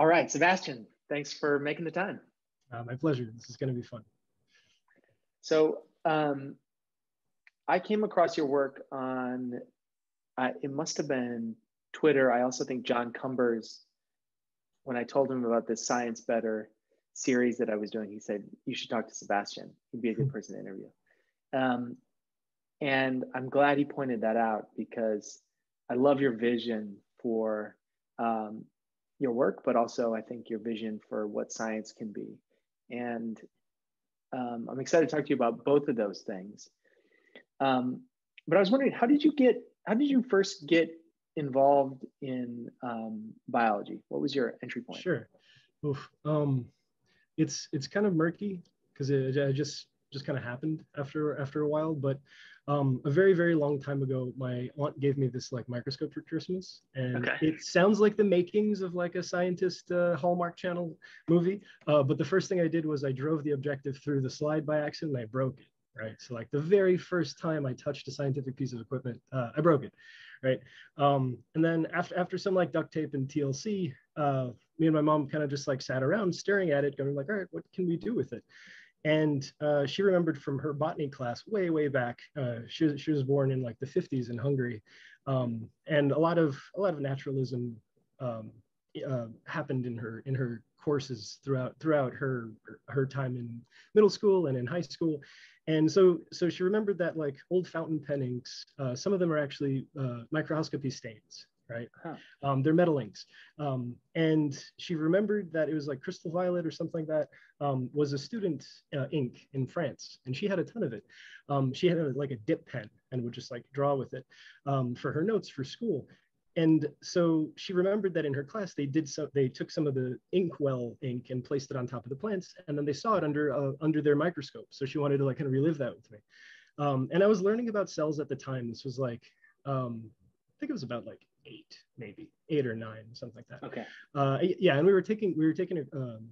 All right, Sebastian, thanks for making the time. Uh, my pleasure. This is going to be fun. So um, I came across your work on, uh, it must have been Twitter. I also think John Cumbers, when I told him about this Science Better series that I was doing, he said, you should talk to Sebastian. He'd be a good person to interview. Um, and I'm glad he pointed that out because I love your vision for um, your work, but also I think your vision for what science can be. And um, I'm excited to talk to you about both of those things. Um, but I was wondering, how did you get, how did you first get involved in um, biology? What was your entry point? Sure. Oof. Um, it's it's kind of murky because it, it, just just kind of happened after after a while. But um, a very very long time ago, my aunt gave me this like microscope for Christmas, and okay. it sounds like the makings of like a scientist uh, Hallmark Channel movie. Uh, but the first thing I did was I drove the objective through the slide by accident, and I broke it. Right, so like the very first time I touched a scientific piece of equipment, uh, I broke it. Right, um, and then after after some like duct tape and TLC, uh, me and my mom kind of just like sat around staring at it, going like, all right, what can we do with it? And uh, she remembered from her botany class way, way back. Uh, she, was, she was born in like the 50s in Hungary, um, and a lot of a lot of naturalism um, uh, happened in her in her courses throughout throughout her her time in middle school and in high school. And so so she remembered that like old fountain pen inks, uh, some of them are actually uh, microscopy stains right? Huh. Um, they're metalinks. Um, and she remembered that it was like crystal violet or something like that um, was a student uh, ink in France, and she had a ton of it. Um, she had a, like a dip pen and would just like draw with it um, for her notes for school. And so she remembered that in her class they did so they took some of the inkwell ink and placed it on top of the plants, and then they saw it under uh, under their microscope. So she wanted to like kind of relive that with me. Um, and I was learning about cells at the time. This was like um, I think it was about like eight, maybe eight or nine, something like that. Okay. Uh, yeah, and we were taking we were taking a, um,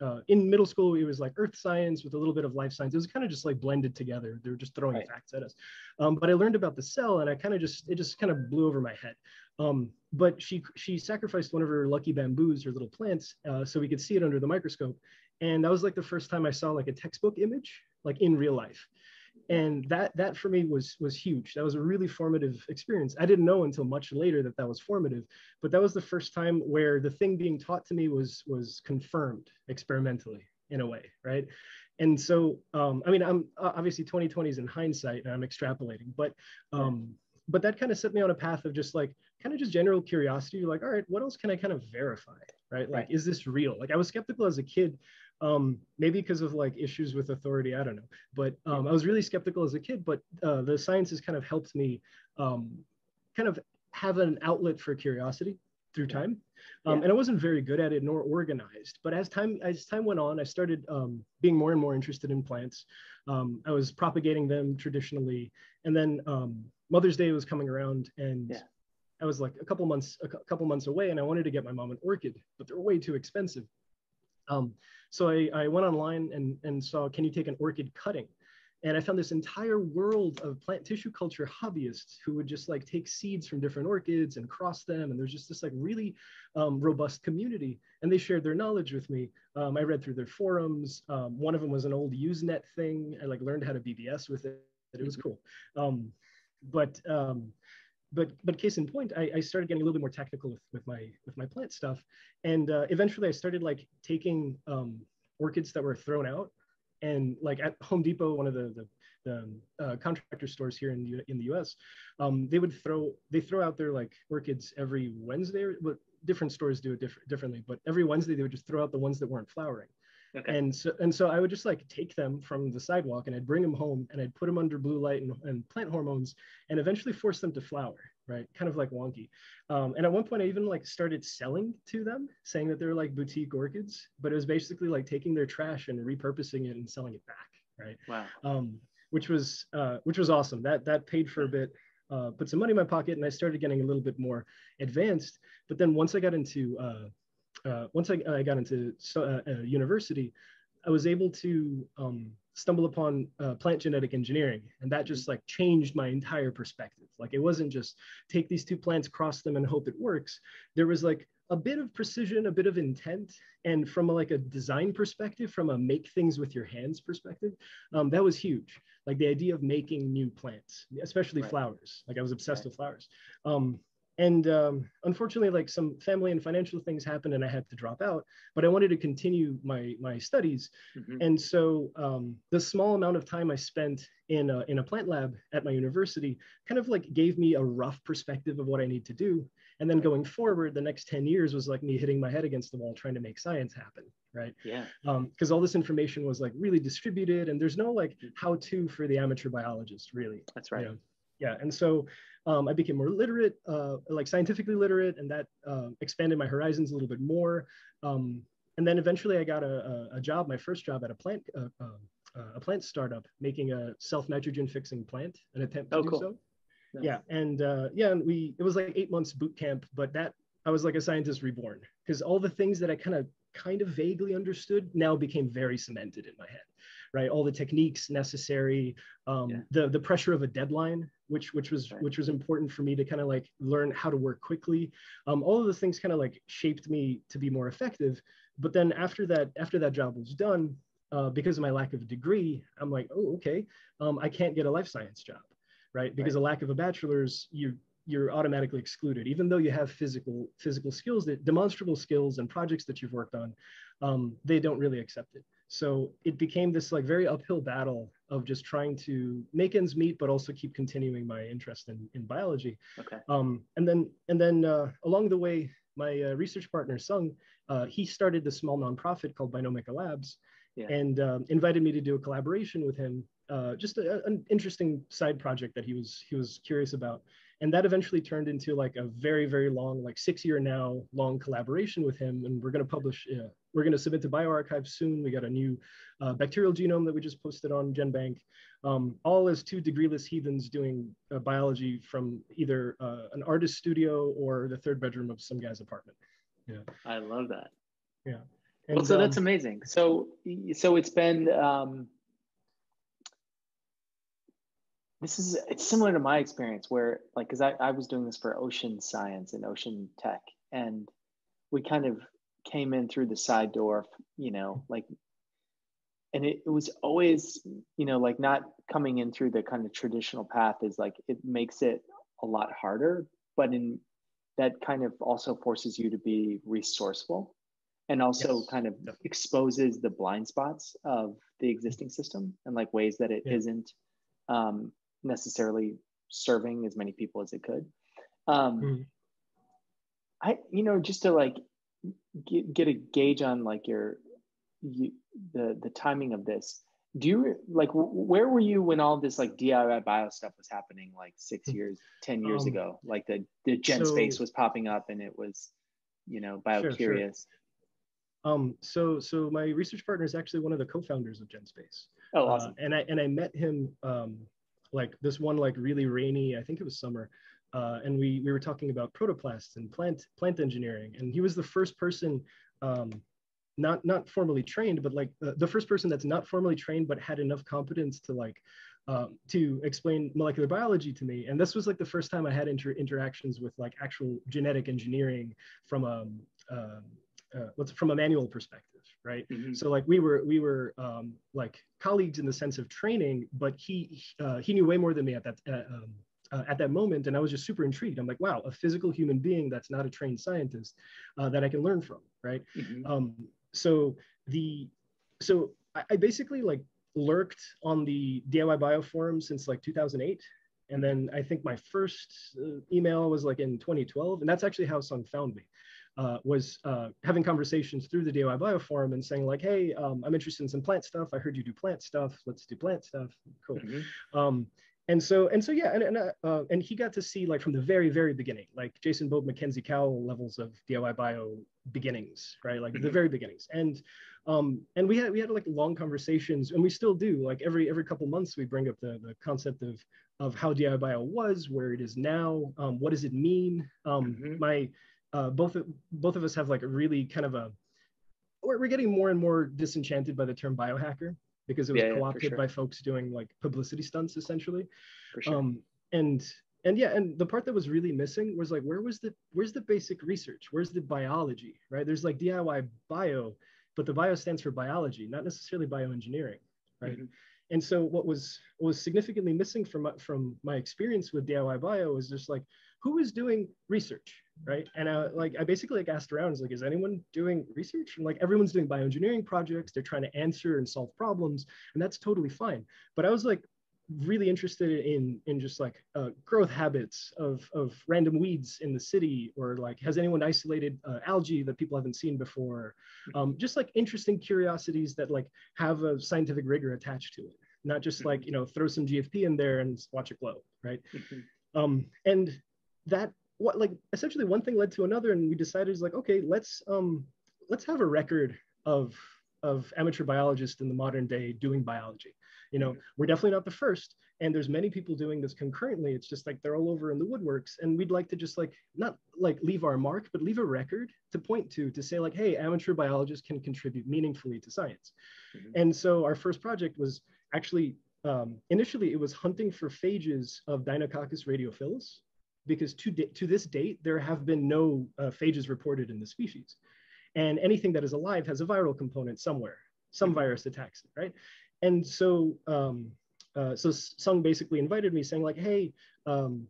uh, in middle school it was like earth science with a little bit of life science. It was kind of just like blended together. They were just throwing right. facts at us. Um, but I learned about the cell, and I kind of just it just kind of blew over my head. Um, but she she sacrificed one of her lucky bamboos, her little plants, uh, so we could see it under the microscope. And that was like the first time I saw like a textbook image, like in real life and that that for me was was huge. That was a really formative experience. I didn't know until much later that that was formative but that was the first time where the thing being taught to me was was confirmed experimentally in a way right? And so um, i mean i'm obviously 2020 is in hindsight and i'm extrapolating but um, but that kind of set me on a path of just like kind of just general curiosity like all right what else can i kind of verify? Right? Like right. is this real? Like i was skeptical as a kid um, maybe because of like issues with authority, I don't know. But um, I was really skeptical as a kid, but uh, the sciences kind of helped me um, kind of have an outlet for curiosity through time. Um, yeah. And I wasn't very good at it nor organized. But as time as time went on, I started um, being more and more interested in plants. Um, I was propagating them traditionally, and then Mother's Day was coming around, and yeah. I was like a couple months a couple months away, and I wanted to get my mom an orchid, but they're way too expensive. Um, so I, I went online and, and saw, can you take an orchid cutting? And I found this entire world of plant tissue culture hobbyists who would just like take seeds from different orchids and cross them. And there's just this like really um, robust community. And they shared their knowledge with me. Um, I read through their forums. Um, one of them was an old Usenet thing. I like learned how to BBS with it. It was cool. Um, but um, but but case in point, I, I, started getting a little bit more technical with, with my with my plant stuff, and uh, eventually I started like taking um, orchids that were thrown out, and like at Home Depot, one of the the, the uh, contractor stores here in the in the U.S., um, they would throw they throw out their like orchids every Wednesday, but different stores do it diff- differently. But every Wednesday they would just throw out the ones that weren't flowering. Okay. And so and so I would just like take them from the sidewalk and I'd bring them home and I'd put them under blue light and, and plant hormones and eventually force them to flower, right? Kind of like wonky. Um, and at one point I even like started selling to them, saying that they're like boutique orchids, but it was basically like taking their trash and repurposing it and selling it back, right? Wow. Um, which was uh, which was awesome. That that paid for a bit. Uh, put some money in my pocket and I started getting a little bit more advanced. But then once I got into uh, uh, once I, I, got into uh, university, I was able to um, stumble upon uh, plant genetic engineering, and that just like changed my entire perspective. Like it wasn't just take these two plants, cross them, and hope it works. There was like a bit of precision, a bit of intent, and from a, like a design perspective, from a make things with your hands perspective, um, that was huge. Like the idea of making new plants, especially right. flowers. Like I was obsessed right. with flowers. Um, and um, unfortunately like some family and financial things happened and i had to drop out but i wanted to continue my my studies. Mm-hmm. and so um, the small amount of time i spent in a, in a plant lab at my university kind of like gave me a rough perspective of what i need to do. And then going forward the next 10 years was like me hitting my head against the wall trying to make science happen right? Yeah. Because um, all this information was like really distributed and there's no like mm-hmm. how to for the amateur biologist really. That's right. you know? Yeah and so um, I became more literate, uh, like scientifically literate, and that uh, expanded my horizons a little bit more. Um, and then eventually, I got a, a, a, job, my first job at a plant, uh, um, uh a plant startup, making a self nitrogen fixing plant, an attempt to oh, do cool. so. Yeah, and uh, yeah, and we it was like eight months boot camp, but that I was like a scientist reborn because all the things that I kind of kind of vaguely understood now became very cemented in my head right? All the techniques necessary um, yeah. the the pressure of a deadline which which was right. which was important for me to kind of like learn how to work quickly. Um, all of those things kind of like shaped me to be more effective. But then after that after that job was done uh, because of my lack of a degree i'm like oh okay. Um, i can't get a life science job right? Because right. a lack of a bachelor's you you're automatically excluded. Even though you have physical physical skills that demonstrable skills and projects that you've worked on um, they don't really accept it so it became this like very uphill battle of just trying to make ends meet but also keep continuing my interest in, in biology. Okay. Um, and then and then uh, along the way my uh, research partner sung uh, he started this small nonprofit called binomica labs yeah. and um, invited me to do a collaboration with him. Uh, just a, an interesting side project that he was he was curious about and that eventually turned into like a very very long like six year now long collaboration with him. And we're going to publish uh, we're going to submit to bioRxiv soon. We got a new uh, bacterial genome that we just posted on genbank. Um, all as two degreeless heathens doing uh, biology from either uh, an artist studio or the third bedroom of some guy's apartment. Yeah. I love that. Yeah. And, well, so um, that's amazing. So so it's been um, this is it's similar to my experience where like because I, I was doing this for ocean science and ocean tech and we kind of came in through the side door you know like and it, it was always you know like not coming in through the kind of traditional path is like it makes it a lot harder but in that kind of also forces you to be resourceful and also yes, kind of exposes the blind spots of the existing system and like ways that it yeah. not um, necessarily serving as many people as it could. Um, mm. I, you know, just to like get, get a gauge on like your, you, the the timing of this. Do you like where were you when all this like DIY bio stuff was happening like six hmm. years, ten years um, ago? Like the the Gen so, Space was popping up and it was, you know, bio sure, curious. Sure. Um, so so my research partner is actually one of the co-founders of GenSpace. Oh, awesome! Uh, and I and I met him um, like this one like really rainy, I think it was summer, uh, and we we were talking about protoplasts and plant plant engineering, and he was the first person. Um, not not formally trained, but like uh, the first person that's not formally trained but had enough competence to like um, to explain molecular biology to me. And this was like the first time I had inter- interactions with like actual genetic engineering from a um, uh, uh, what's from a manual perspective right mm-hmm. so like we were we were um, like colleagues in the sense of training but he uh, he knew way more than me at that uh, um, uh, at that moment and i was just super intrigued i'm like wow a physical human being that's not a trained scientist uh, that i can learn from right mm-hmm. um, so the so I, I basically like lurked on the diy bio forum since like 2008 and then I think my first uh, email was like in 2012, and that's actually how Sung found me uh, was uh, having conversations through the DIY Bio Forum and saying like, hey, um, I'm interested in some plant stuff. I heard you do plant stuff. Let's do plant stuff. Cool. Mm-hmm. Um, and so and so yeah, and and, uh, uh and he got to see like from the very very beginning, like Jason Bobe, Mackenzie Cowell levels of DIY Bio beginnings, right? Like mm-hmm. the very beginnings. And um, and we had we had like long conversations, and we still do. Like every every couple months, we bring up the the concept of of how DIY Bio was, where it is now, um, what does it mean? Um, mm-hmm. My uh, both both of us have like a really kind of a we're, we're getting more and more disenchanted by the term biohacker because it was yeah, co-opted yeah, sure. by folks doing like publicity stunts essentially sure. um, and and yeah, and the part that was really missing was like, where was the where's the basic research? Where's the biology? Right? There's like DIY bio, but the bio stands for biology, not necessarily bioengineering, right? Mm-hmm. And so what was what was significantly missing from from my experience with DIY bio was just like who is doing research, right? And I, like I basically like asked around, is like, is anyone doing research? And like everyone's doing bioengineering projects, they're trying to answer and solve problems, and that's totally fine. But I was like really interested in in just like uh, growth habits of of random weeds in the city or like has anyone isolated uh, algae that people haven't seen before um, just like interesting curiosities that like have a scientific rigor attached to it not just like you know throw some gfp in there and watch it glow right mm-hmm. um, and that what like essentially one thing led to another and we decided is like okay let's um let's have a record of of amateur biologists in the modern day doing biology. You know we're definitely not the first and there's many people doing this concurrently. It's just like they're all over in the woodworks and we'd like to just like not like leave our mark but leave a record to point to to say like hey amateur biologists can contribute meaningfully to science. Mm-hmm. and so our first project was actually um, initially it was hunting for phages of Dinococcus radiophilus because to, to this date there have been no uh, phages reported in the species and anything that is alive has a viral component somewhere some mm-hmm. virus attacks it right and so um, uh, so Sung basically invited me saying like, hey, um,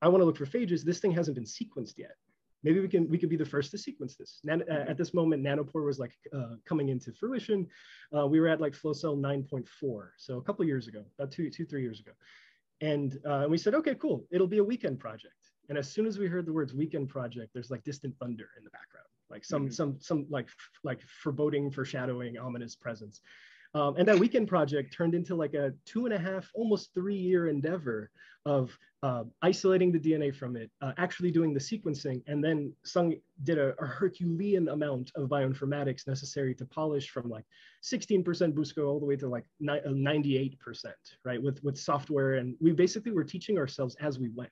I want to look for phages. This thing hasn't been sequenced yet. Maybe we can we could be the first to sequence this. Nan uh, at this moment, Nanopore was like uh, coming into fruition. Uh, we were at like flow cell 9.4, so a couple years ago, about two two three years ago, and uh, and we said, okay, cool, it'll be a weekend project. And as soon as we heard the words weekend project, there's like distant thunder in the background, like some mm -hmm. some some like like foreboding, foreshadowing, ominous presence. Um, and that weekend project turned into like a two and a half, almost three year endeavor of uh, isolating the DNA from it, uh, actually doing the sequencing, and then Sung did a, a, Herculean amount of bioinformatics necessary to polish from like 16% BUSCO all the way to like 98%, uh, right? With, with software. And we basically were teaching ourselves as we went,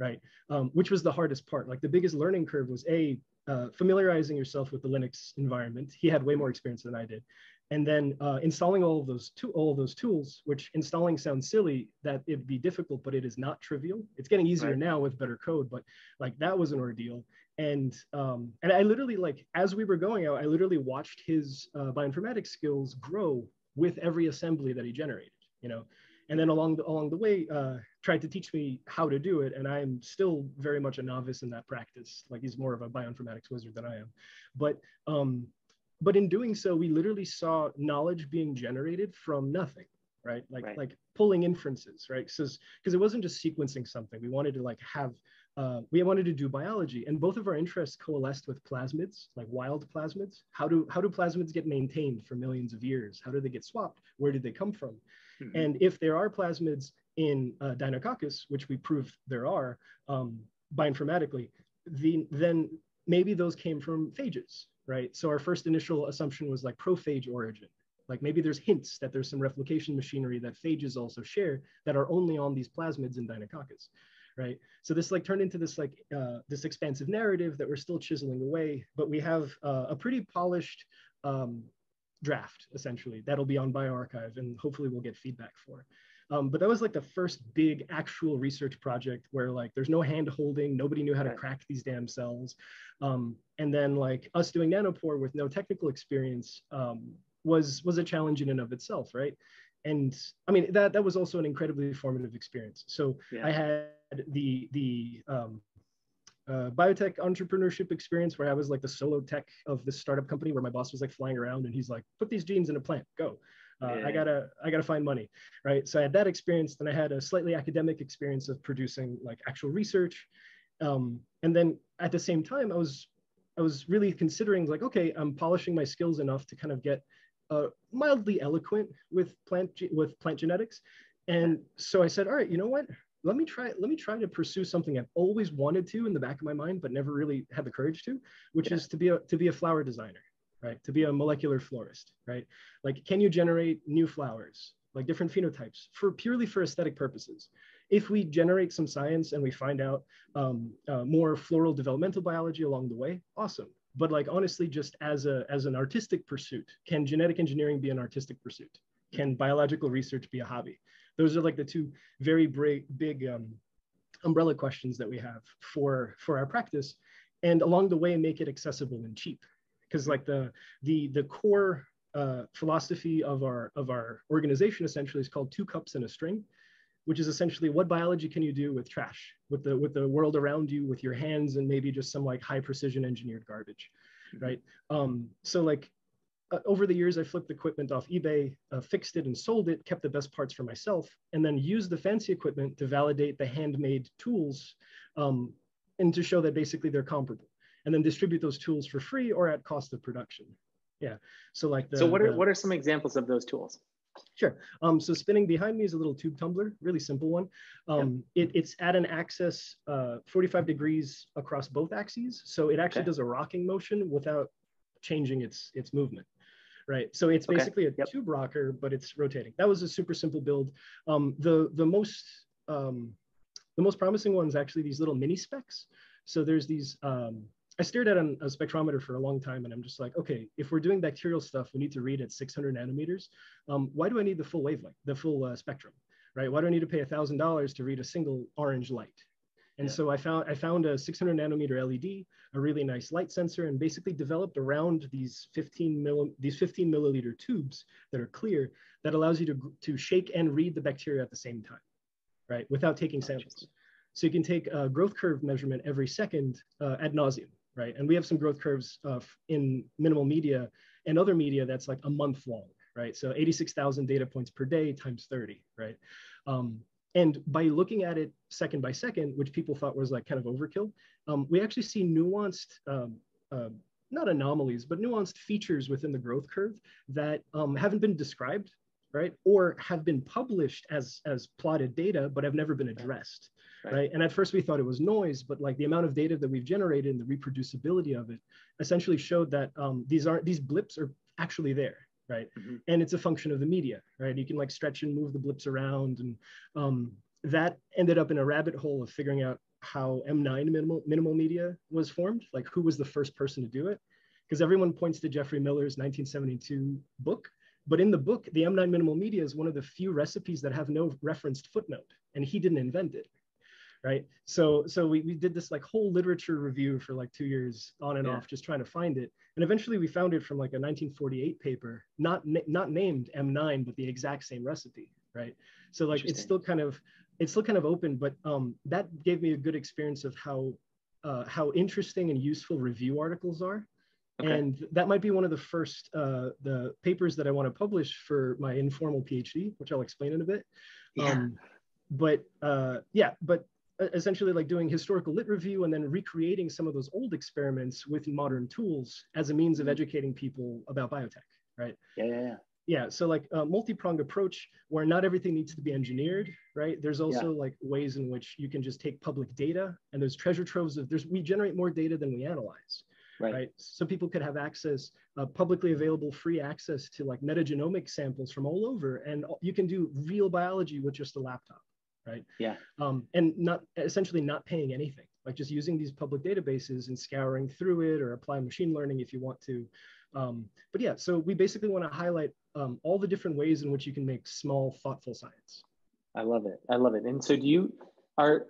right? Um, which was the hardest part. Like the biggest learning curve was A, uh, familiarizing yourself with the Linux environment. He had way more experience than I did and then uh, installing all of those to all of those tools, which installing sounds silly that it'd be difficult, but it is not trivial. It's getting easier right. now with better code, but like that was an ordeal. And um, and I literally like as we were going out, I literally watched his uh, bioinformatics skills grow with every assembly that he generated. You know, and then along the along the way, uh, tried to teach me how to do it. And I'm still very much a novice in that practice. Like he's more of a bioinformatics wizard than I am, but um, but in doing so we literally saw knowledge being generated from nothing right like right. like pulling inferences right because because it wasn't just sequencing something we wanted to like have uh, we wanted to do biology and both of our interests coalesced with plasmids like wild plasmids how do how do plasmids get maintained for millions of years how do they get swapped where did they come from mm-hmm. and if there are plasmids in uh, Deinococcus, which we proved there are um, bioinformatically, the, then maybe those came from phages, right? So our first initial assumption was like prophage origin. Like maybe there's hints that there's some replication machinery that phages also share that are only on these plasmids in Deinococcus, right? So this like turned into this like uh, this expansive narrative that we're still chiseling away, but we have uh, a pretty polished um, draft essentially that'll be on bioRxiv and hopefully we'll get feedback for. Um, but that was like the first big actual research project where like there's no hand holding, nobody knew how to crack these damn cells. Um, and then like us doing nanopore with no technical experience um, was was a challenge in and of itself, right? And I mean that that was also an incredibly formative experience. So yeah. I had the the um, uh, biotech entrepreneurship experience where I was like the solo tech of this startup company where my boss was like flying around and he's like, put these genes in a plant, go. Uh, yeah. I gotta I gotta find money, right? So I had that experience. Then I had a slightly academic experience of producing like actual research, um, and then at the same time I was I was really considering like okay I'm polishing my skills enough to kind of get uh, mildly eloquent with plant with plant genetics, and so I said all right you know what let me try let me try to pursue something I've always wanted to in the back of my mind but never really had the courage to, which yeah. is to be a to be a flower designer right? To be a molecular florist, right? Like, can you generate new flowers, like different phenotypes for purely for aesthetic purposes? If we generate some science and we find out um, uh, more floral developmental biology along the way, awesome. But like honestly, just as a as an artistic pursuit, can genetic engineering be an artistic pursuit? Can biological research be a hobby? Those are like the two very big, big um, umbrella questions that we have for for our practice. And along the way make it accessible and cheap. Because like the the the core uh, philosophy of our of our organization essentially is called two cups and a string which is essentially what biology can you do with trash with the with the world around you with your hands and maybe just some like high precision engineered garbage mm-hmm. right? Um, so like uh, over the years, I flipped equipment off eBay, uh, fixed it and sold it, kept the best parts for myself, and then used the fancy equipment to validate the handmade tools um, and to show that basically they're comparable. And then distribute those tools for free or at cost of production. Yeah. So like the, So what are the, what are some examples of those tools? Sure. Um, so spinning behind me is a little tube tumbler, really simple one. Um, yeah. it, it's at an axis uh, 45 degrees across both axes. So it actually okay. does a rocking motion without changing its its movement right? So it's basically okay. a yep. tube rocker, but it's rotating. That was a super simple build. Um, the the most um, the most promising one is actually these little mini specs. So there's these. Um, I stared at an, a spectrometer for a long time, and I'm just like, okay, if we're doing bacterial stuff, we need to read at 600 nanometers. Um, why do I need the full wavelength, the full uh, spectrum, right? Why do I need to pay thousand dollars to read a single orange light? And yeah. so I found I found a 600 nanometer LED, a really nice light sensor, and basically developed around these 15 milli, these 15 milliliter tubes that are clear that allows you to to shake and read the bacteria at the same time, right? Without taking samples. So you can take a growth curve measurement every second uh, ad nauseum, right? And we have some growth curves uh, in minimal media and other media that's like a month long, right? So 86,000 data points per day times 30, right? Um, and by looking at it second by second, which people thought was like kind of overkill, um, we actually see nuanced, um, uh, not anomalies, but nuanced features within the growth curve that um, haven't been described, right? Or have been published as, as plotted data, but have never been addressed, right. right? And at first we thought it was noise, but like the amount of data that we've generated and the reproducibility of it essentially showed that um, these aren't, these blips are actually there, right? Mm-hmm. And it's a function of the media, right? You can like stretch and move the blips around, and um, that ended up in a rabbit hole of figuring out how M9 minimal minimal media was formed, like who was the first person to do it, because everyone points to Jeffrey Miller's 1972 book, but in the book, the M9 minimal media is one of the few recipes that have no referenced footnote, and he didn't invent it right? So so we, we did this like whole literature review for like two years on and yeah. off, just trying to find it. And eventually we found it from like a 1948 paper, not not named M9, but the exact same recipe, right? So like it's still kind of it's still kind of open, but um, that gave me a good experience of how uh, how interesting and useful review articles are. Okay. And that might be one of the first uh, the papers that I want to publish for my informal PhD, which I'll explain in a bit. Yeah. Um, but uh, yeah, but essentially like doing historical lit review and then recreating some of those old experiments with modern tools as a means of mm-hmm. educating people about biotech, right? Yeah, yeah, yeah. Yeah, so like a multi-pronged approach where not everything needs to be engineered, right? There's also yeah. like ways in which you can just take public data and there's treasure troves of there's we generate more data than we analyze. Right. right. So people could have access, uh, publicly available free access to like metagenomic samples from all over, and you can do real biology with just a laptop right? Yeah. Um, and not essentially not paying anything, like just using these public databases and scouring through it or apply machine learning if you want to. Um, but yeah, so we basically want to highlight um, all the different ways in which you can make small, thoughtful science. I love it. I love it. And so do you are,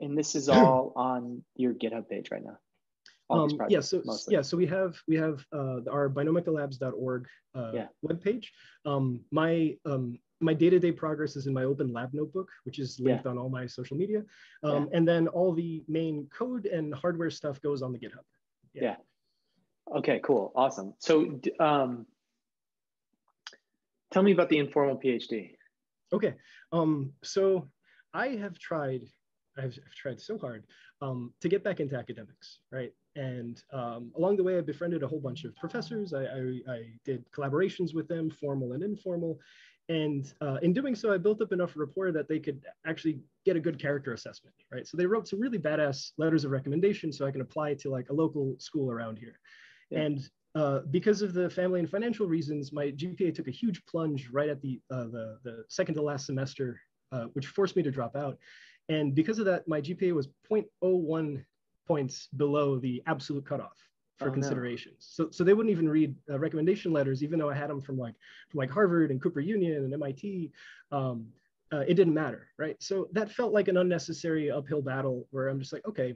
and this is all on your GitHub page right now. Um, yeah, so mostly. yeah, so we have we have uh, our bionomicalabs.org uh, yeah. webpage. Um, my um, my day-to-day progress is in my open lab notebook, which is linked yeah. on all my social media. Um, yeah. And then all the main code and hardware stuff goes on the GitHub. Yeah. yeah. Okay, cool. Awesome. So um, tell me about the informal PhD. Okay. Um, so I have tried, I've, I've tried so hard um, to get back into academics, right? And um, along the way, I befriended a whole bunch of professors. I, I, I, did collaborations with them, formal and informal. And uh, in doing so, I built up enough rapport that they could actually get a good character assessment, right? So they wrote some really badass letters of recommendation so I can apply to like a local school around here. Yeah. And uh, because of the family and financial reasons, my GPA took a huge plunge right at the, uh, the, the, second to last semester, uh, which forced me to drop out. And because of that, my GPA was 0.01 points below the absolute cutoff for oh, considerations. No. So, so they wouldn't even read uh, recommendation letters, even though I had them from like from like Harvard and Cooper Union and MIT. Um, uh, it didn't matter, right? So that felt like an unnecessary uphill battle where I'm just like, okay,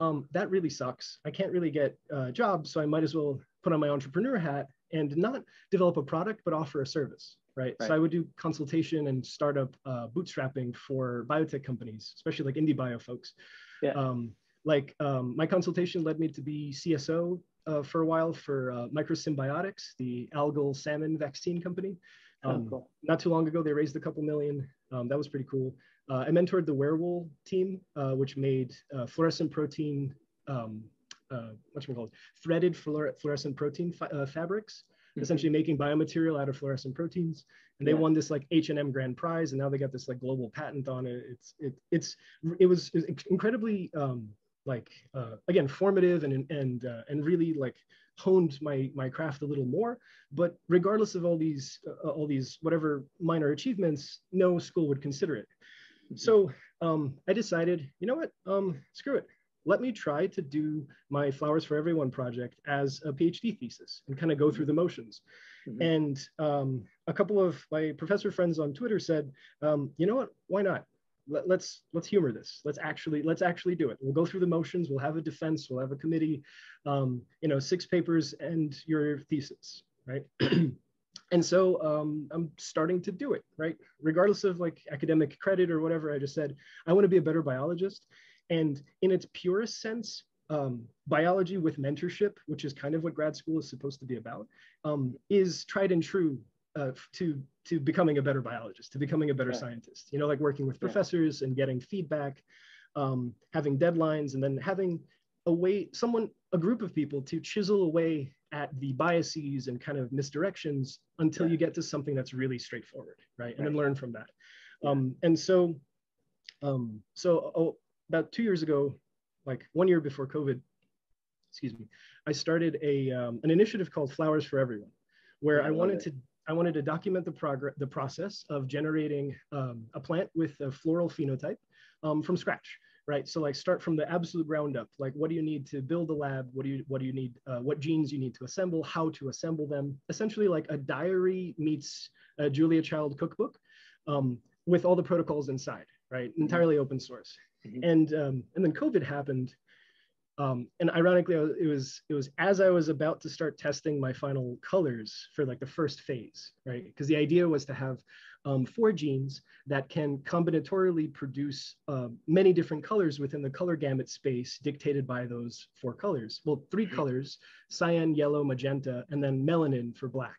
um, that really sucks. I can't really get a job, so I might as well put on my entrepreneur hat and not develop a product, but offer a service, right? right. So I would do consultation and startup uh, bootstrapping for biotech companies, especially like IndieBio folks. Yeah. Um, like um, my consultation led me to be CSO uh, for a while for uh, Microsymbiotics, the algal salmon vaccine company. Oh, um, oh, cool. Not too long ago, they raised a couple million. Um, that was pretty cool. Uh, I mentored the Werewolf team, uh, which made uh, fluorescent protein, um, uh, what's it called, threaded fluorescent protein fa- uh, fabrics, mm-hmm. essentially making biomaterial out of fluorescent proteins. And they yeah. won this like H&M grand prize, and now they got this like global patent on it. It's it, it's it was, it was incredibly um, like uh, again formative and and and really like honed my my craft a little more. But regardless of all these uh, all these whatever minor achievements no school would consider it. Mm-hmm. so um, i decided you know what? Um, screw it. Let me try to do my flowers for everyone project as a phd thesis and kind of go through the motions. Mm-hmm. and um, a couple of my professor friends on twitter said um, you know what? Why not let, let's let's humor this. Let's actually let's actually do it. We'll go through the motions. We'll have a defense. We'll have a committee. Um, you know, six papers and your thesis, right? and so um, I'm starting to do it, right? Regardless of like academic credit or whatever I just said, I want to be a better biologist. And in its purest sense, um, biology with mentorship, which is kind of what grad school is supposed to be about, um, is tried and true uh, to to becoming a better biologist, to becoming a better right. scientist. You know, like working with professors yeah. and getting feedback, um, having deadlines, and then having a way, someone, a group of people to chisel away at the biases and kind of misdirections until yeah. you get to something that's really straightforward, right? And right. then learn from that. Yeah. Um, and so, um, so oh, about two years ago, like one year before COVID, excuse me, I started a um, an initiative called Flowers for Everyone, where I, I wanted it. to I wanted to document the progress, the process of generating um, a plant with a floral phenotype um, from scratch, right? So like start from the absolute ground up. Like what do you need to build a lab? What do you what do you need? Uh, what genes you need to assemble? How to assemble them? Essentially like a diary meets a Julia Child cookbook um, with all the protocols inside, right? Mm-hmm. Entirely open source. Mm-hmm. And um, and then COVID happened, um, and ironically, it was it was as I was about to start testing my final colors for like the first phase, right? Because the idea was to have um, four genes that can combinatorially produce uh, many different colors within the color gamut space dictated by those four colors. Well, three mm-hmm. colors: cyan, yellow, magenta, and then melanin for black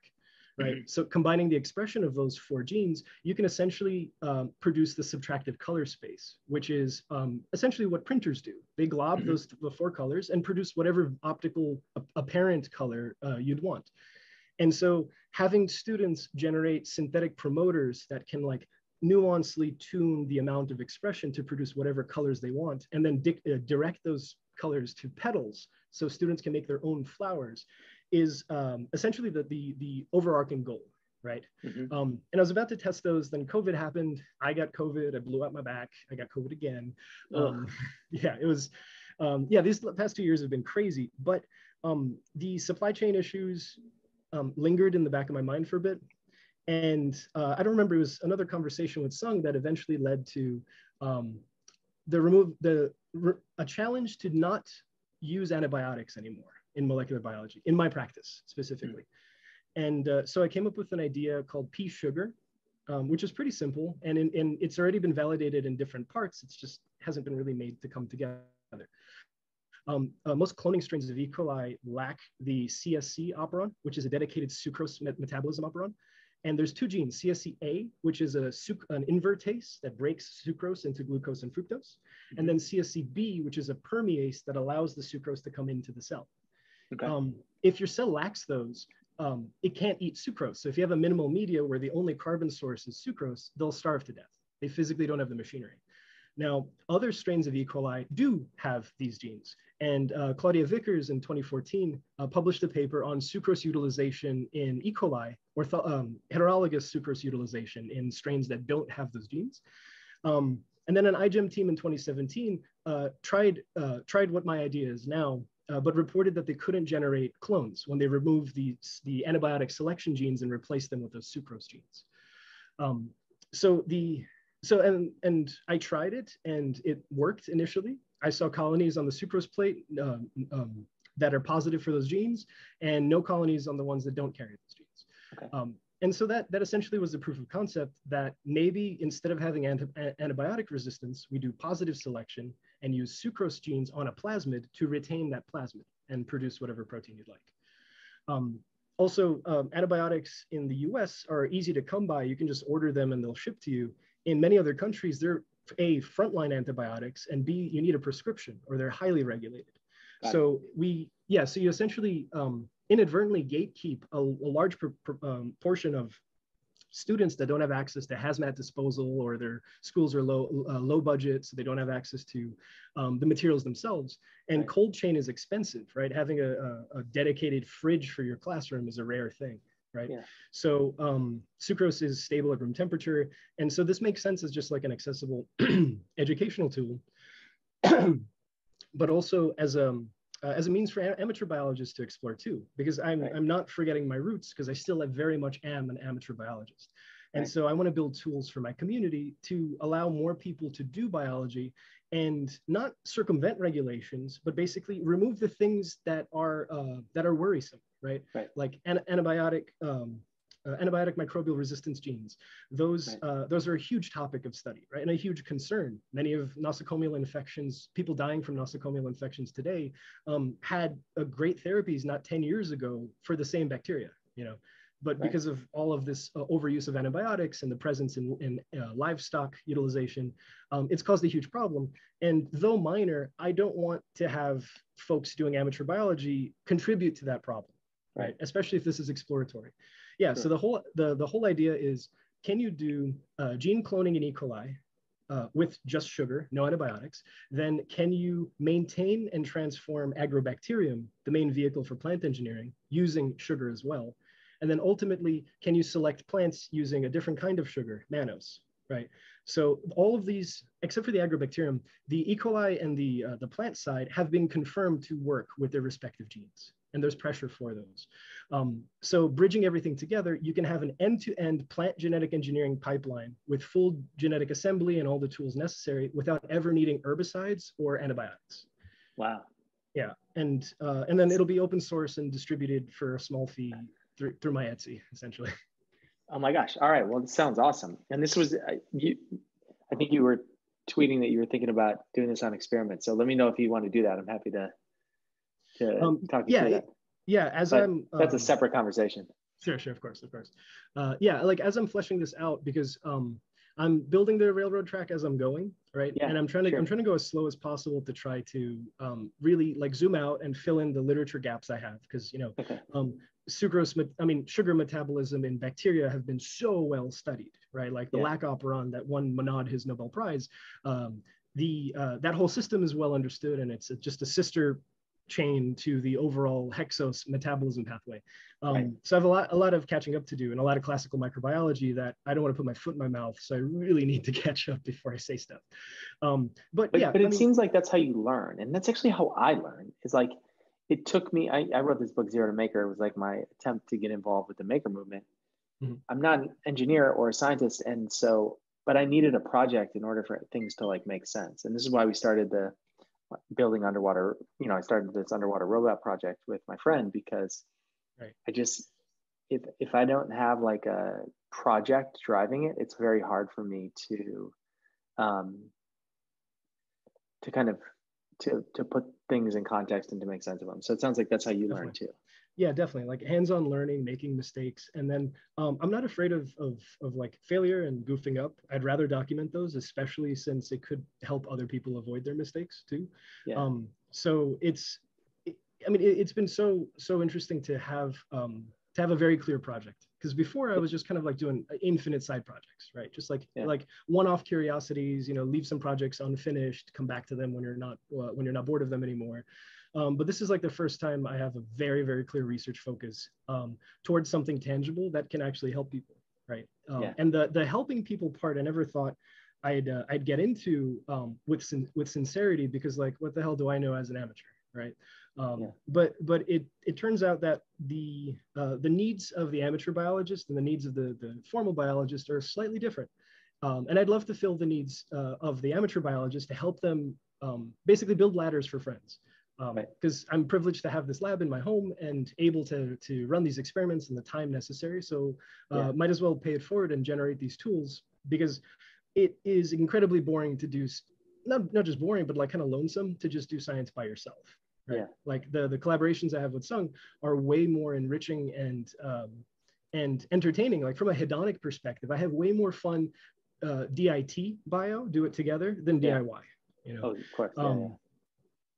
right? Mm-hmm. So combining the expression of those four genes, you can essentially um, produce the subtractive color space, which is um, essentially what printers do. They glob mm-hmm. those the four colors and produce whatever optical apparent color uh, you'd want. And so having students generate synthetic promoters that can like nuancely tune the amount of expression to produce whatever colors they want, and then di- uh, direct those colors to petals so students can make their own flowers is um, essentially the, the, the overarching goal, right? Mm-hmm. Um, and I was about to test those, then COVID happened. I got COVID. I blew out my back. I got COVID again. Um, yeah, it was. Um, yeah, these past two years have been crazy. But um, the supply chain issues um, lingered in the back of my mind for a bit. And uh, I don't remember. It was another conversation with Sung that eventually led to the remove the a challenge to not use antibiotics anymore in molecular biology, in my practice specifically. Mm. And uh, so I came up with an idea called pea sugar, um, which is pretty simple. And, in, in, it's already been validated in different parts. It's just hasn't been really made to come together. Um, uh, most cloning strains of E. coli lack the CSC operon, which is a dedicated sucrose met metabolism operon. And there's two genes, CSCA, which is a an invertase that breaks sucrose into glucose and fructose, mm-hmm. and then CSCB, which is a permease that allows the sucrose to come into the cell. Okay. Um, if your cell lacks those, um, it can't eat sucrose. So if you have a minimal media where the only carbon source is sucrose, they'll starve to death. They physically don't have the machinery. Now, other strains of E. coli do have these genes. And uh, Claudia Vickers in 2014 uh, published a paper on sucrose utilization in E. coli, or um, heterologous sucrose utilization in strains that don't have those genes. Um, and then an iGEM team in 2017 uh, tried, uh, tried what my idea is now, uh, but reported that they couldn't generate clones when they removed the, the antibiotic selection genes and replaced them with those sucrose genes. Um, so the, so and and I tried it and it worked initially. I saw colonies on the sucrose plate um, um, that are positive for those genes, and no colonies on the ones that don't carry those genes. Okay. Um, and so that that essentially was the proof of concept that maybe instead of having anti- antibiotic resistance, we do positive selection and use sucrose genes on a plasmid to retain that plasmid and produce whatever protein you'd like. Um, also, um, antibiotics in the US are easy to come by. You can just order them and they'll ship to you. In many other countries, they're A, frontline antibiotics, and B, you need a prescription or they're highly regulated. Got so it. we, yeah, so you essentially um, inadvertently gatekeep a, a large um, portion of students that don't have access to hazmat disposal or their schools are low uh, low budget so they don't have access to um, the materials themselves. And right. cold chain is expensive right? Having a, a, a, dedicated fridge for your classroom is a rare thing right? Yeah. so um, sucrose is stable at room temperature. And so this makes sense as just like an accessible educational tool. But also as a um, uh, as a means for amateur biologists to explore too, because I'm, right. I'm not forgetting my roots because I still very much am an amateur biologist. And right. so I want to build tools for my community to allow more people to do biology and not circumvent regulations, but basically remove the things that are uh, that are worrisome, right? right. Like an antibiotic um, uh, antibiotic microbial resistance genes. Those, right. uh, those are a huge topic of study, right? And a huge concern. Many of nosocomial infections, people dying from nosocomial infections today um, had great therapies not 10 years ago for the same bacteria, you know? But right. because of all of this uh, overuse of antibiotics and the presence in, in uh, livestock utilization, um, it's caused a huge problem. And though minor, I don't want to have folks doing amateur biology contribute to that problem, right? Especially if this is exploratory yeah sure. so the whole the, the whole idea is can you do uh, gene cloning in e coli uh, with just sugar, no antibiotics, then can you maintain and transform agrobacterium, the main vehicle for plant engineering, using sugar as well? And then ultimately, can you select plants using a different kind of sugar, mannose, right? So all of these, except for the agrobacterium, the E. coli and the, uh, the plant side have been confirmed to work with their respective genes and there's pressure for those. Um, so bridging everything together, you can have an end-to-end plant genetic engineering pipeline with full genetic assembly and all the tools necessary without ever needing herbicides or antibiotics. Wow. Yeah, and uh, and then it'll be open source and distributed for a small fee through, through my Etsy, essentially. Oh my gosh! All right, well, this sounds awesome. And this was uh, you. I think you were tweeting that you were thinking about doing this on experiment. So let me know if you want to do that. I'm happy to to um, talk yeah, through that. Yeah, as but I'm. That's um, a separate conversation. Sure, sure, of course, of course. Uh, yeah, like as I'm fleshing this out, because um, I'm building the railroad track as I'm going, right? Yeah, and I'm trying to sure. I'm trying to go as slow as possible to try to um, really like zoom out and fill in the literature gaps I have, because you know, okay. um, sucrose, I mean, sugar metabolism in bacteria have been so well studied, right? Like the yeah. lac operon that won Monod his Nobel Prize. Um, the uh, that whole system is well understood, and it's just a sister chain to the overall hexose metabolism pathway. Um, right. So I have a lot, a lot of catching up to do and a lot of classical microbiology that I don't want to put my foot in my mouth. So I really need to catch up before I say stuff. Um, but, but, yeah, but it I mean, seems like that's how you learn. And that's actually how I learn is like, it took me, I, I wrote this book, Zero to Maker. It was like my attempt to get involved with the maker movement. Mm-hmm. I'm not an engineer or a scientist. And so, but I needed a project in order for things to like make sense. And this is why we started the building underwater you know i started this underwater robot project with my friend because right. i just if if i don't have like a project driving it it's very hard for me to um to kind of to to put things in context and to make sense of them so it sounds like that's how you Definitely. learn too yeah definitely like hands-on learning making mistakes and then um, i'm not afraid of, of of like failure and goofing up. I'd rather document those especially since it could help other people avoid their mistakes too. Yeah. um, so it's i mean it, has been so so interesting to have um, to have a very clear project. Because before i was just kind of like doing infinite side projects right? Just like yeah. like one-off curiosities you know leave some projects unfinished come back to them when you're not uh, when you're not bored of them anymore um, but this is like the first time I have a very, very clear research focus um, towards something tangible that can actually help people, right? Um, yeah. And the the helping people part, I never thought I'd uh, I'd get into um, with sin- with sincerity because like what the hell do I know as an amateur, right? Um, yeah. But but it it turns out that the uh, the needs of the amateur biologist and the needs of the the formal biologist are slightly different. Um, and I'd love to fill the needs uh, of the amateur biologists to help them um, basically build ladders for friends. Because um, I'm privileged to have this lab in my home and able to, to run these experiments in the time necessary. So uh, yeah. might as well pay it forward and generate these tools because it is incredibly boring to do, not, not just boring, but like kind of lonesome to just do science by yourself. Right? Yeah. Like the, the collaborations I have with Sung are way more enriching and um, and entertaining. Like from a hedonic perspective, I have way more fun uh, DIT bio, do it together, than yeah. DIY. You know, oh, of course. Yeah, um.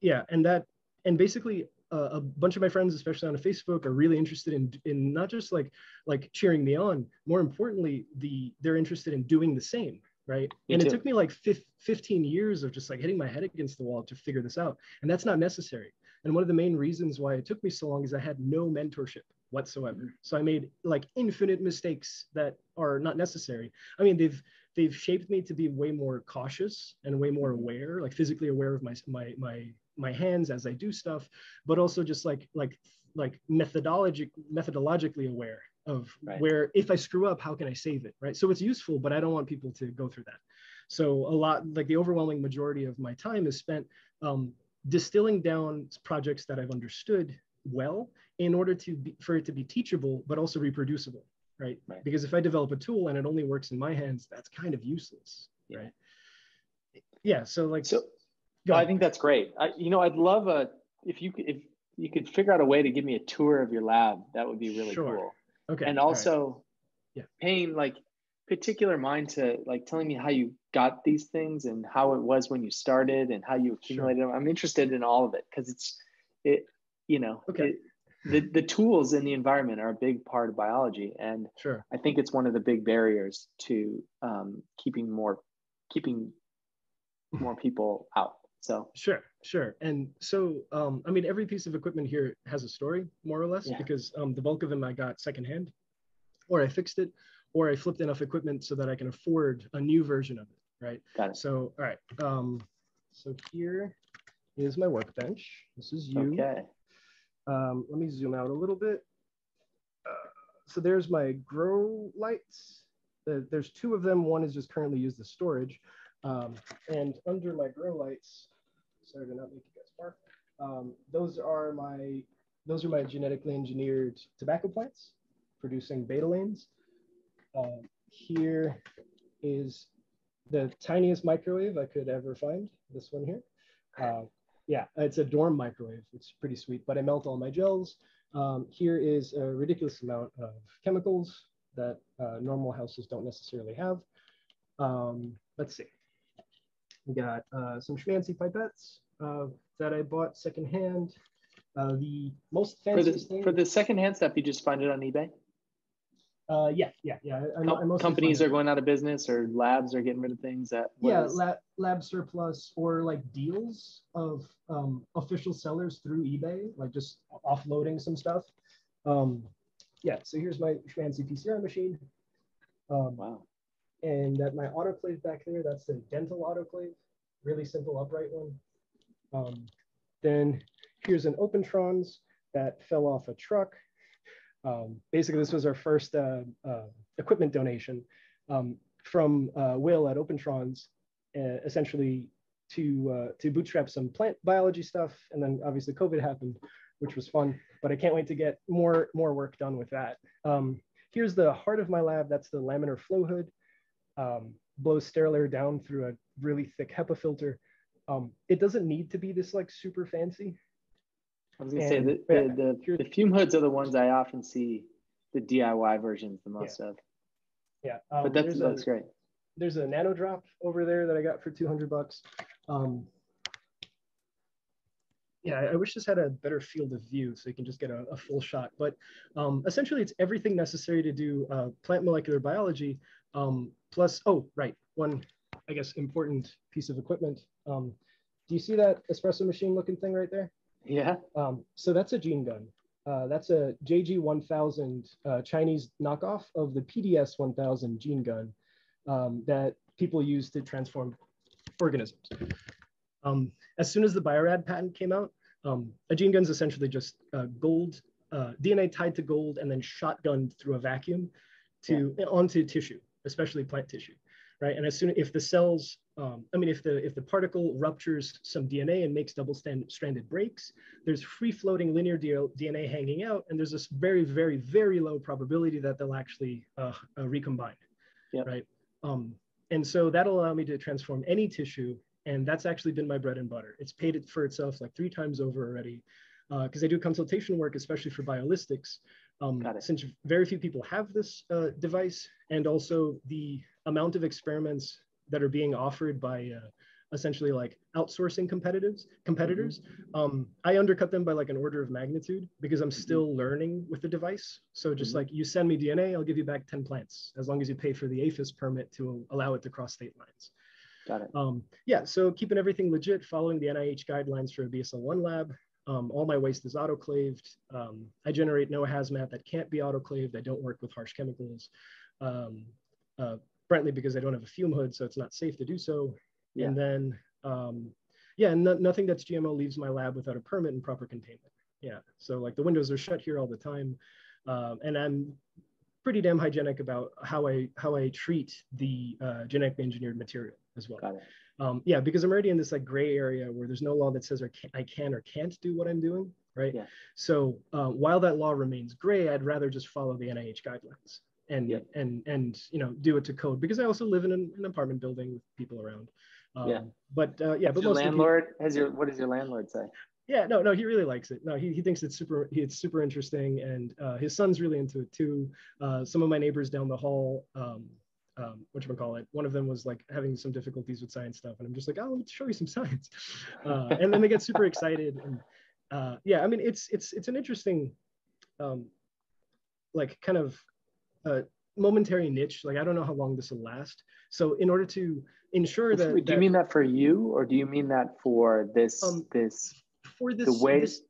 Yeah, and that, and basically, uh, a bunch of my friends, especially on Facebook, are really interested in in not just like like cheering me on. More importantly, the they're interested in doing the same, right? Me and too. it took me like 15 years of just like hitting my head against the wall to figure this out, and that's not necessary. And one of the main reasons why it took me so long is I had no mentorship whatsoever. So I made like infinite mistakes that are not necessary. I mean, they've they've shaped me to be way more cautious and way more aware, like physically aware of my my my my hands as I do stuff, but also just like like like methodologic methodologically aware of right. where if I screw up, how can I save it, right? So it's useful, but I don't want people to go through that. So a lot like the overwhelming majority of my time is spent um, distilling down projects that I've understood well in order to be, for it to be teachable, but also reproducible right? right? Because if I develop a tool and it only works in my hands, that's kind of useless, yeah. right? Yeah. So like, so I think that's great. I, you know, I'd love a if you if you could figure out a way to give me a tour of your lab, that would be really sure. cool. Okay. And also, right. yeah, paying like particular mind to like telling me how you got these things and how it was when you started and how you accumulated sure. them. I'm interested in all of it because it's it you know okay. It, the, the tools in the environment are a big part of biology and sure i think it's one of the big barriers to um, keeping more keeping more people out so sure sure and so um, i mean every piece of equipment here has a story more or less yeah. because um, the bulk of them i got secondhand or i fixed it or i flipped enough equipment so that i can afford a new version of it right got it so all right um, so here is my workbench this is you okay um, let me zoom out a little bit. Uh, so there's my grow lights. The, there's two of them. One is just currently used as storage. Um, and under my grow lights, sorry to not make you guys bark. Um, those are my those are my genetically engineered tobacco plants producing betalains. Uh, here is the tiniest microwave I could ever find. This one here. Uh, yeah, it's a dorm microwave. It's pretty sweet, but I melt all my gels. Um, here is a ridiculous amount of chemicals that uh, normal houses don't necessarily have. Um, let's see. We got uh, some schmancy pipettes uh, that I bought secondhand. Uh, the most fancy for the, for the secondhand stuff, you just find it on eBay. Uh, yeah, yeah, yeah. I, I companies are going out of business, or labs are getting rid of things. That yeah, lab, lab surplus or like deals of um, official sellers through eBay, like just offloading some stuff. Um, yeah, so here's my fancy PCR machine. Um, wow. And that my autoclave back there, that's the dental autoclave, really simple upright one. Um, then here's an Opentrons that fell off a truck um, basically, this was our first uh, uh, equipment donation um, from uh, Will at Opentrons, uh, essentially to uh, to bootstrap some plant biology stuff, and then obviously COVID happened, which was fun. But I can't wait to get more more work done with that. Um, here's the heart of my lab. That's the laminar flow hood. Um, blows sterile air down through a really thick HEPA filter. Um, it doesn't need to be this like super fancy. I was gonna and, say the, the, the, the, fume hoods are the ones I often see the DIY versions the most yeah. of. Yeah, um, but that's that's a, great. There's a NanoDrop over there that I got for 200 bucks. Um, yeah, I wish this had a better field of view so you can just get a, a full shot. But um, essentially, it's everything necessary to do uh, plant molecular biology. Um, plus, oh, right, one, I guess, important piece of equipment. Um, do you see that espresso machine looking thing right there? Yeah. Um, so that's a gene gun. Uh, that's a JG1000 uh, Chinese knockoff of the PDS 1000 gene gun um, that people use to transform organisms. Um, as soon as the Biorad patent came out, um, a gene gun is essentially just uh, gold, uh, DNA tied to gold and then shotgunned through a vacuum to yeah. onto tissue, especially plant tissue. right? And as soon if the cells, um, I mean, if the if the particle ruptures some DNA and makes double strand stranded breaks, there's free floating linear DNA hanging out, and there's this very very very low probability that they'll actually uh, uh, recombine, yep. right? Um, and so that'll allow me to transform any tissue, and that's actually been my bread and butter. It's paid it for itself like three times over already, because uh, I do consultation work, especially for biolistics. Um, since very few people have this uh, device, and also the amount of experiments that are being offered by uh, essentially like outsourcing competitors competitors mm-hmm. um, i undercut them by like an order of magnitude because i'm mm-hmm. still learning with the device so just mm-hmm. like you send me dna i'll give you back 10 plants as long as you pay for the aphis permit to allow it to cross state lines got it um, yeah so keeping everything legit following the nih guidelines for a bsl1 lab um, all my waste is autoclaved um, i generate no hazmat that can't be autoclaved i don't work with harsh chemicals um, uh, partly because I don't have a fume hood, so it's not safe to do so. Yeah. And then, um, yeah, no, nothing that's GMO leaves my lab without a permit and proper containment. Yeah, so like the windows are shut here all the time, um, and I'm pretty damn hygienic about how I how I treat the uh, genetically engineered material as well. Got it. Um, yeah, because I'm already in this like gray area where there's no law that says I can, I can or can't do what I'm doing, right? Yeah. So uh, while that law remains gray, I'd rather just follow the NIH guidelines and yeah. and and you know do it to code because I also live in an, an apartment building with people around. Um, yeah. But uh, yeah, but your landlord people, has your what does your landlord say? Yeah, no, no, he really likes it. No, he, he thinks it's super it's super interesting, and uh, his son's really into it too. Uh, some of my neighbors down the hall. Um, um, what you call it? One of them was like having some difficulties with science stuff, and I'm just like, oh, let me show you some science, uh, and then they get super excited. And uh, yeah, I mean, it's it's it's an interesting, um, like kind of a momentary niche. Like I don't know how long this will last. So in order to ensure that, do you mean that for you, or do you mean that for this um, this for this the way this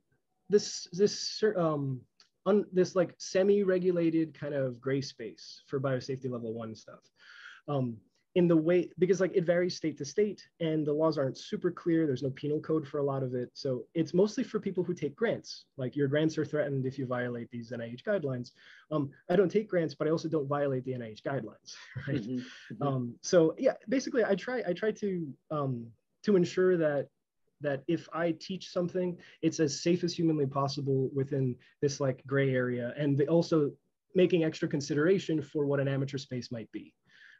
this this um un, this like semi-regulated kind of gray space for biosafety level one stuff. Um, in the way because like it varies state to state and the laws aren't super clear. There's no penal code for a lot of it. So it's mostly for people who take grants. Like your grants are threatened if you violate these nih guidelines. Um, i don't take grants but i also don't violate the nih guidelines right? Mm-hmm, mm-hmm. Um, so yeah basically i try i try to um, to ensure that that if I teach something, it's as safe as humanly possible within this like gray area, and also making extra consideration for what an amateur space might be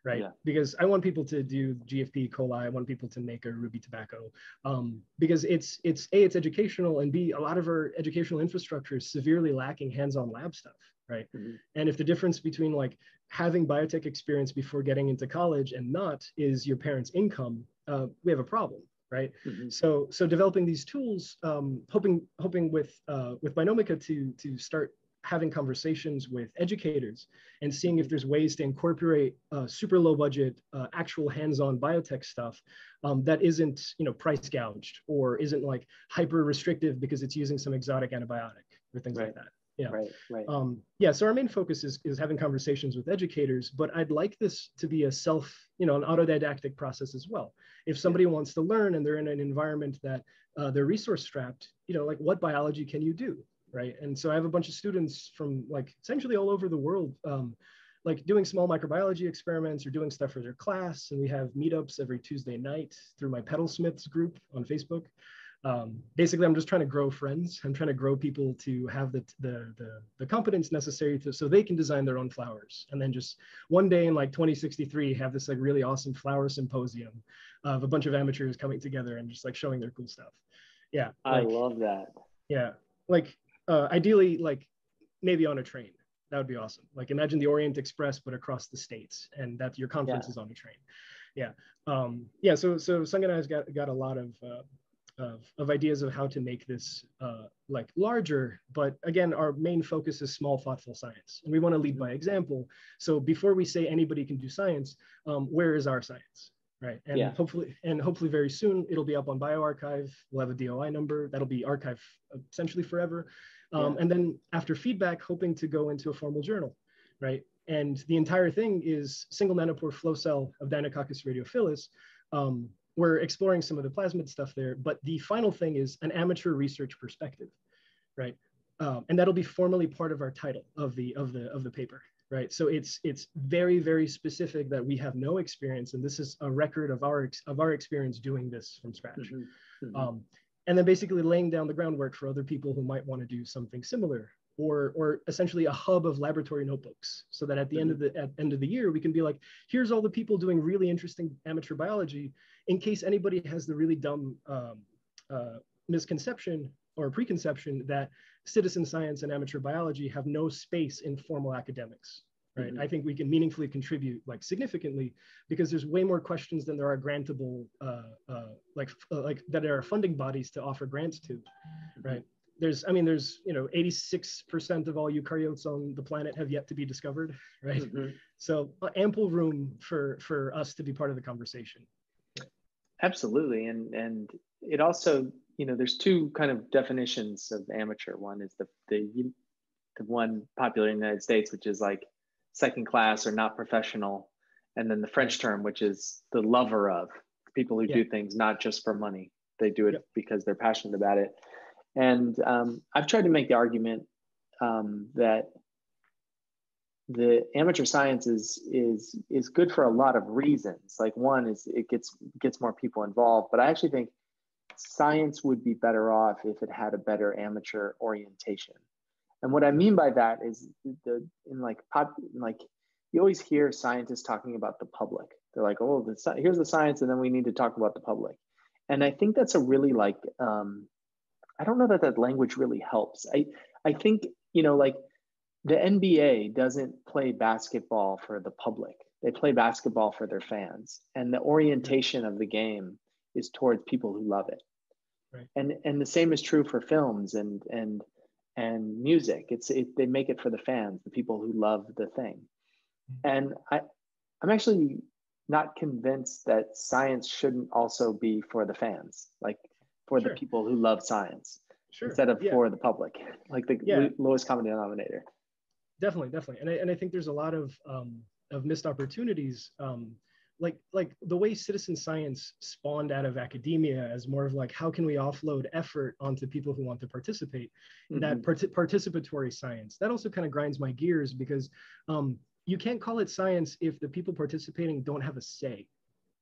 right? Yeah. Because I want people to do GFP coli. I want people to make a Ruby tobacco um, because it's it's a it's educational and b a lot of our educational infrastructure is severely lacking hands-on lab stuff, right? Mm-hmm. And if the difference between like having biotech experience before getting into college and not is your parents' income, uh, we have a problem right? Mm-hmm. So so developing these tools, um, hoping hoping with uh, with Binomica to to start having conversations with educators and seeing if there's ways to incorporate uh, super low budget uh, actual hands-on biotech stuff um, that isn't you know price gouged or isn't like hyper restrictive because it's using some exotic antibiotic or things right. like that. Yeah. Right. Right. Um, yeah so our main focus is, is having conversations with educators but i'd like this to be a self you know an autodidactic process as well. If somebody yeah. wants to learn and they're in an environment that uh, they're resource strapped you know like what biology can you do right? And so I have a bunch of students from like essentially all over the world, um, like doing small microbiology experiments or doing stuff for their class. And we have meetups every Tuesday night through my Petal Smiths group on Facebook. Um, basically, I'm just trying to grow friends. I'm trying to grow people to have the, the, the, the competence necessary to, so they can design their own flowers. And then just one day in like 2063, have this like really awesome flower symposium of a bunch of amateurs coming together and just like showing their cool stuff. Yeah. Like, I love that. Yeah. Like uh, ideally like maybe on a train. That would be awesome. Like imagine the orient express but across the states and that your conference yeah. is on a train. Yeah. Um, yeah so so sung and i's got got a lot of uh, of, of ideas of how to make this uh, like larger but again our main focus is small thoughtful science and we want to lead by example. So before we say anybody can do science um, where is our science right? And yeah. hopefully and hopefully very soon it'll be up on bioRxiv we'll have a doi number. That'll be archived essentially forever um, yeah. And then after feedback, hoping to go into a formal journal, right? And the entire thing is single nanopore flow cell of Deinococcus radiophilus. Um, we're exploring some of the plasmid stuff there, but the final thing is an amateur research perspective, right? Um, and that'll be formally part of our title of the of the of the paper, right? So it's it's very very specific that we have no experience, and this is a record of our of our experience doing this from scratch. Mm-hmm. Mm-hmm. Um, and then basically laying down the groundwork for other people who might want to do something similar or or essentially a hub of laboratory notebooks so that at the end of the at end of the year we can be like here's all the people doing really interesting amateur biology in case anybody has the really dumb um, uh, misconception or preconception that citizen science and amateur biology have no space in formal academics right mm-hmm. i think we can meaningfully contribute like significantly because there's way more questions than there are grantable uh, uh, like uh, like that there are funding bodies to offer grants to mm-hmm. right there's i mean there's you know 86% of all eukaryotes on the planet have yet to be discovered right mm-hmm. so uh, ample room for for us to be part of the conversation absolutely and and it also you know there's two kind of definitions of amateur one is the the the one popular in the united states which is like second class or not professional and then the french term which is the lover of people who yeah. do things not just for money they do it yep. because they're passionate about it and um, I've tried to make the argument um, that the amateur science is is is good for a lot of reasons. Like one is it gets gets more people involved, but I actually think science would be better off if it had a better amateur orientation. And what I mean by that is the in like pop like you always hear scientists talking about the public. They're like, oh, the, here's the science, and then we need to talk about the public. And I think that's a really like um, I don't know that that language really helps. I I think you know like the NBA doesn't play basketball for the public. They play basketball for their fans, and the orientation of the game is towards people who love it. Right. And and the same is true for films and and and music. It's it, they make it for the fans, the people who love the thing. Mm-hmm. And I I'm actually not convinced that science shouldn't also be for the fans. Like for sure. the people who love science sure. instead of yeah. for the public, like the yeah. lowest common denominator. Definitely, definitely, and I, and I think there's a lot of um, of missed opportunities. Um, like like the way citizen science spawned out of academia as more of like how can we offload effort onto people who want to participate mm-hmm. that part- participatory science that also kind of grinds my gears because um, you can't call it science if the people participating don't have a say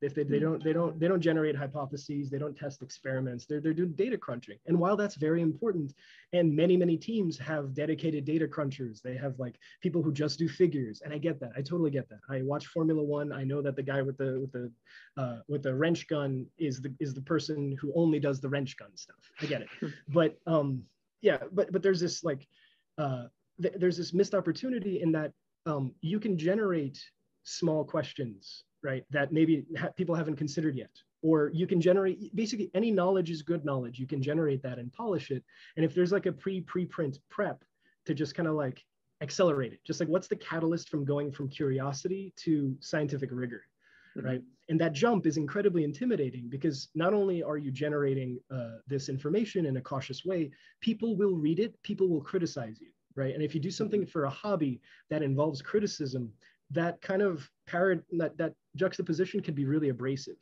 if they, they hmm. don't they don't they don't generate hypotheses they don't test experiments they're, they're doing data crunching. And while that's very important and many many teams have dedicated data crunchers they have like people who just do figures and i get that i totally get that. I watch formula one i know that the guy with the with the uh, with the wrench gun is the is the person who only does the wrench gun stuff. I get it. But um yeah but but there's this like uh th- there's this missed opportunity in that um, you can generate small questions right? That maybe ha- people haven't considered yet. Or you can generate basically any knowledge is good knowledge. You can generate that and polish it. And if there's like a pre preprint prep to just kind of like accelerate it, just like what's the catalyst from going from curiosity to scientific rigor, mm-hmm. right? And that jump is incredibly intimidating because not only are you generating uh, this information in a cautious way, people will read it, people will criticize you, right? And if you do something mm-hmm. for a hobby that involves criticism, that kind of parad that, that juxtaposition can be really abrasive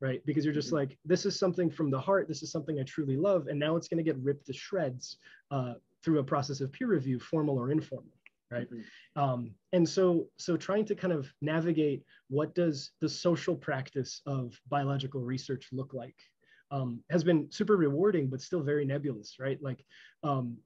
right because you're just mm-hmm. like this is something from the heart this is something i truly love and now it's going to get ripped to shreds uh, through a process of peer review formal or informal right mm-hmm. um, and so so trying to kind of navigate what does the social practice of biological research look like um, has been super rewarding but still very nebulous right like um,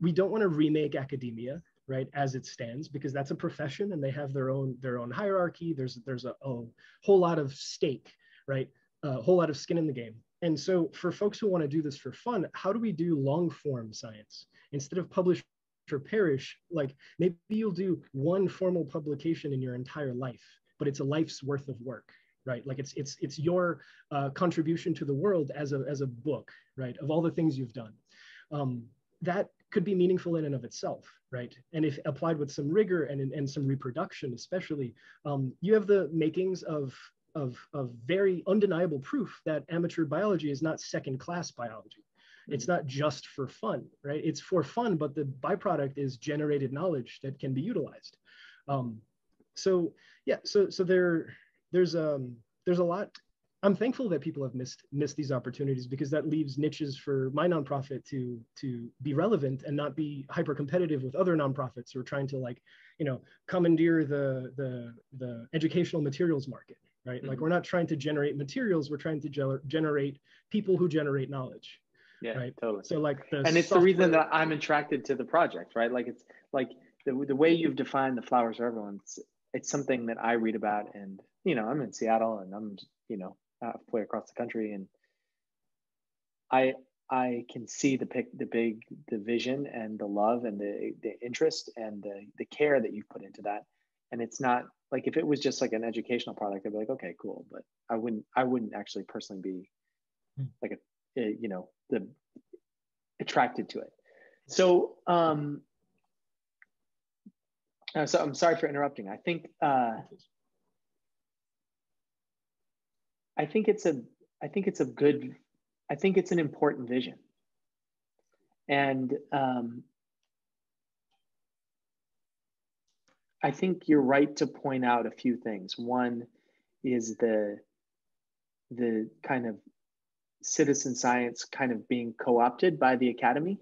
we don't want to remake academia right as it stands because that's a profession and they have their own their own hierarchy. There's there's a, a whole lot of stake right? A whole lot of skin in the game. And so for folks who want to do this for fun how do we do long form science? Instead of publish or perish like maybe you'll do one formal publication in your entire life but it's a life's worth of work right? Like it's it's it's your uh, contribution to the world as a as a book right of all the things you've done. Um, that could be meaningful in and of itself, right? And if applied with some rigor and, and some reproduction, especially, um, you have the makings of, of, of very undeniable proof that amateur biology is not second class biology. It's not just for fun, right? It's for fun, but the byproduct is generated knowledge that can be utilized. Um, so yeah, so so there there's um there's a lot I'm thankful that people have missed missed these opportunities because that leaves niches for my nonprofit to to be relevant and not be hyper competitive with other nonprofits who are trying to like you know commandeer the the the educational materials market right? Mm-hmm. like we're not trying to generate materials we're trying to ge- generate people who generate knowledge yeah right? totally. So like the and it's software- the reason that i'm attracted to the project right? Like it's like the, the way you've defined the flowers for everyone it's, it's something that i read about and you know i'm in seattle and i'm you know halfway across the country. And i i can see the pic the big the vision and the love and the the interest and the the care that you've put into that. And it's not like if it was just like an educational product i'd be like okay cool. But i wouldn't i wouldn't actually personally be hmm. like a, a you know the attracted to it. So um uh, so i'm sorry for interrupting. I think uh i think it's a i think it's a good i think it's an important vision and um I think you're right to point out a few things. One is the the kind of citizen science kind of being co-opted by the academy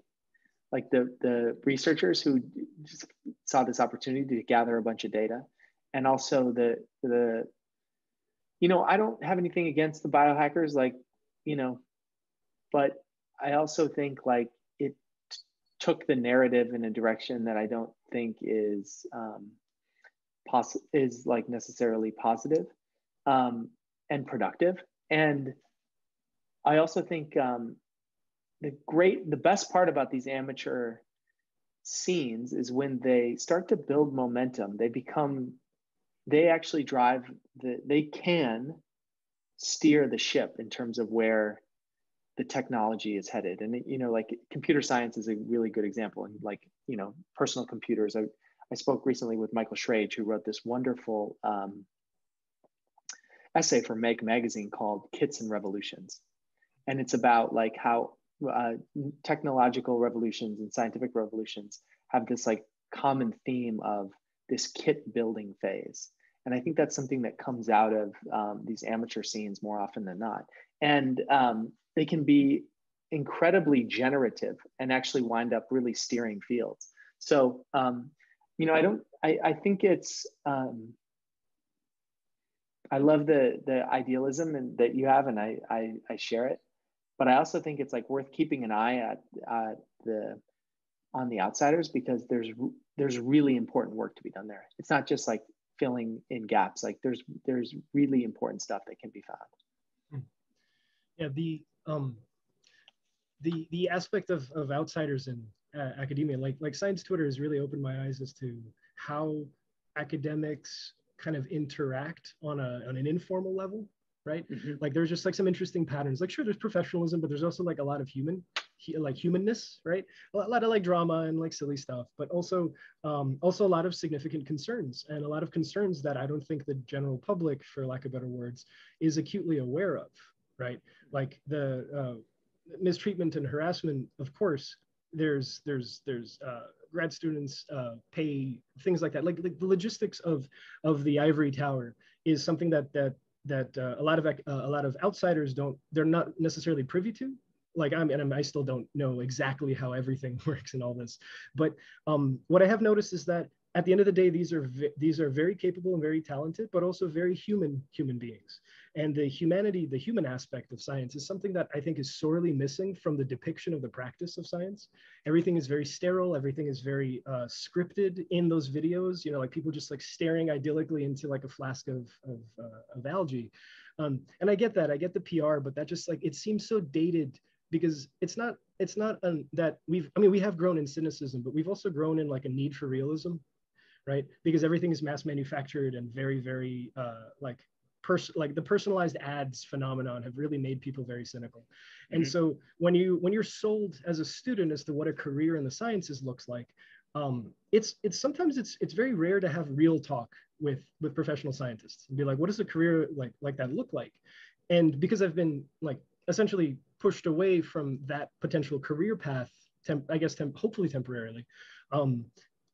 like the the researchers who just saw this opportunity to gather a bunch of data and also the the you know i don't have anything against the biohackers like you know but i also think like it t- took the narrative in a direction that i don't think is um, pos- is like necessarily positive, um, and productive. And I also think um, the great, the best part about these amateur scenes is when they start to build momentum. They become, they actually drive the, they can steer the ship in terms of where the technology is headed and you know like computer science is a really good example and like you know personal computers I, I spoke recently with Michael Schrage, who wrote this wonderful um, essay for Make magazine called Kits and Revolutions. And it's about like how uh, technological revolutions and scientific revolutions have this like common theme of this kit building phase. And I think that's something that comes out of um, these amateur scenes more often than not. And um, they can be incredibly generative and actually wind up really steering fields. So um, you know, I don't, I, I think it's, um, I love the, the idealism and that you have, and I, I, I share it, but I also think it's like worth keeping an eye at, uh, the, on the outsiders because there's, there's really important work to be done there. It's not just like filling in gaps. Like there's, there's really important stuff that can be found. Hmm. Yeah. The, um, the, the aspect of, of outsiders and uh, academia. Like like science Twitter has really opened my eyes as to how academics kind of interact on a on an informal level, right? Mm-hmm. Like there's just like some interesting patterns. Like sure, there's professionalism, but there's also like a lot of human like humanness right? A lot of like drama and like silly stuff but also um, also a lot of significant concerns. And a lot of concerns that i don't think the general public for lack of better words is acutely aware of right? Like the uh, mistreatment and harassment of course there's there's there's uh, grad students uh, pay things like that. Like, like, the logistics of of the ivory tower is something that that that uh, a lot of uh, a lot of outsiders don't they're not necessarily privy to like I'm and I still don't know exactly how everything works in all this but um, what I have noticed is that at the end of the day these are these are very capable and very talented but also very human human beings and the humanity, the human aspect of science is something that I think is sorely missing from the depiction of the practice of science. Everything is very sterile. Everything is very uh, scripted in those videos, you know, like people just like staring idyllically into like a flask of, of, uh, of algae. Um, and I get that, I get the PR, but that just like, it seems so dated because it's not, it's not um, that we've, I mean, we have grown in cynicism, but we've also grown in like a need for realism right? Because everything is mass manufactured and very, very uh, like person like the personalized ads phenomenon have really made people very cynical and mm-hmm. so when you when you're sold as a student as to what a career in the sciences looks like um, it's it's sometimes it's it's very rare to have real talk with with professional scientists and be like what does a career like like that look like and because i've been like essentially pushed away from that potential career path temp, i guess temp, hopefully temporarily um,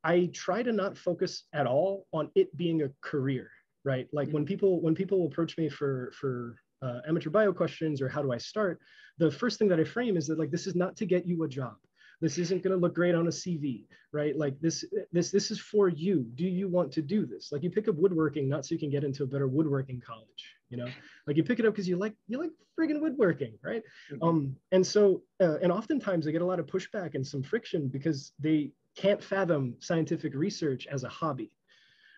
i try to not focus at all on it being a career right like when mm-hmm. people when people approach me for for uh, amateur bio questions or how do I start, the first thing that I frame is that like this is not to get you a job. This isn't going to look great on a CV, right? Like this, this, this is for you. Do you want to do this? Like you pick up woodworking not so you can get into a better woodworking college, you know? Like you pick it up because you like you like friggin' woodworking, right? Mm-hmm. Um, and so uh, and oftentimes they get a lot of pushback and some friction because they can't fathom scientific research as a hobby,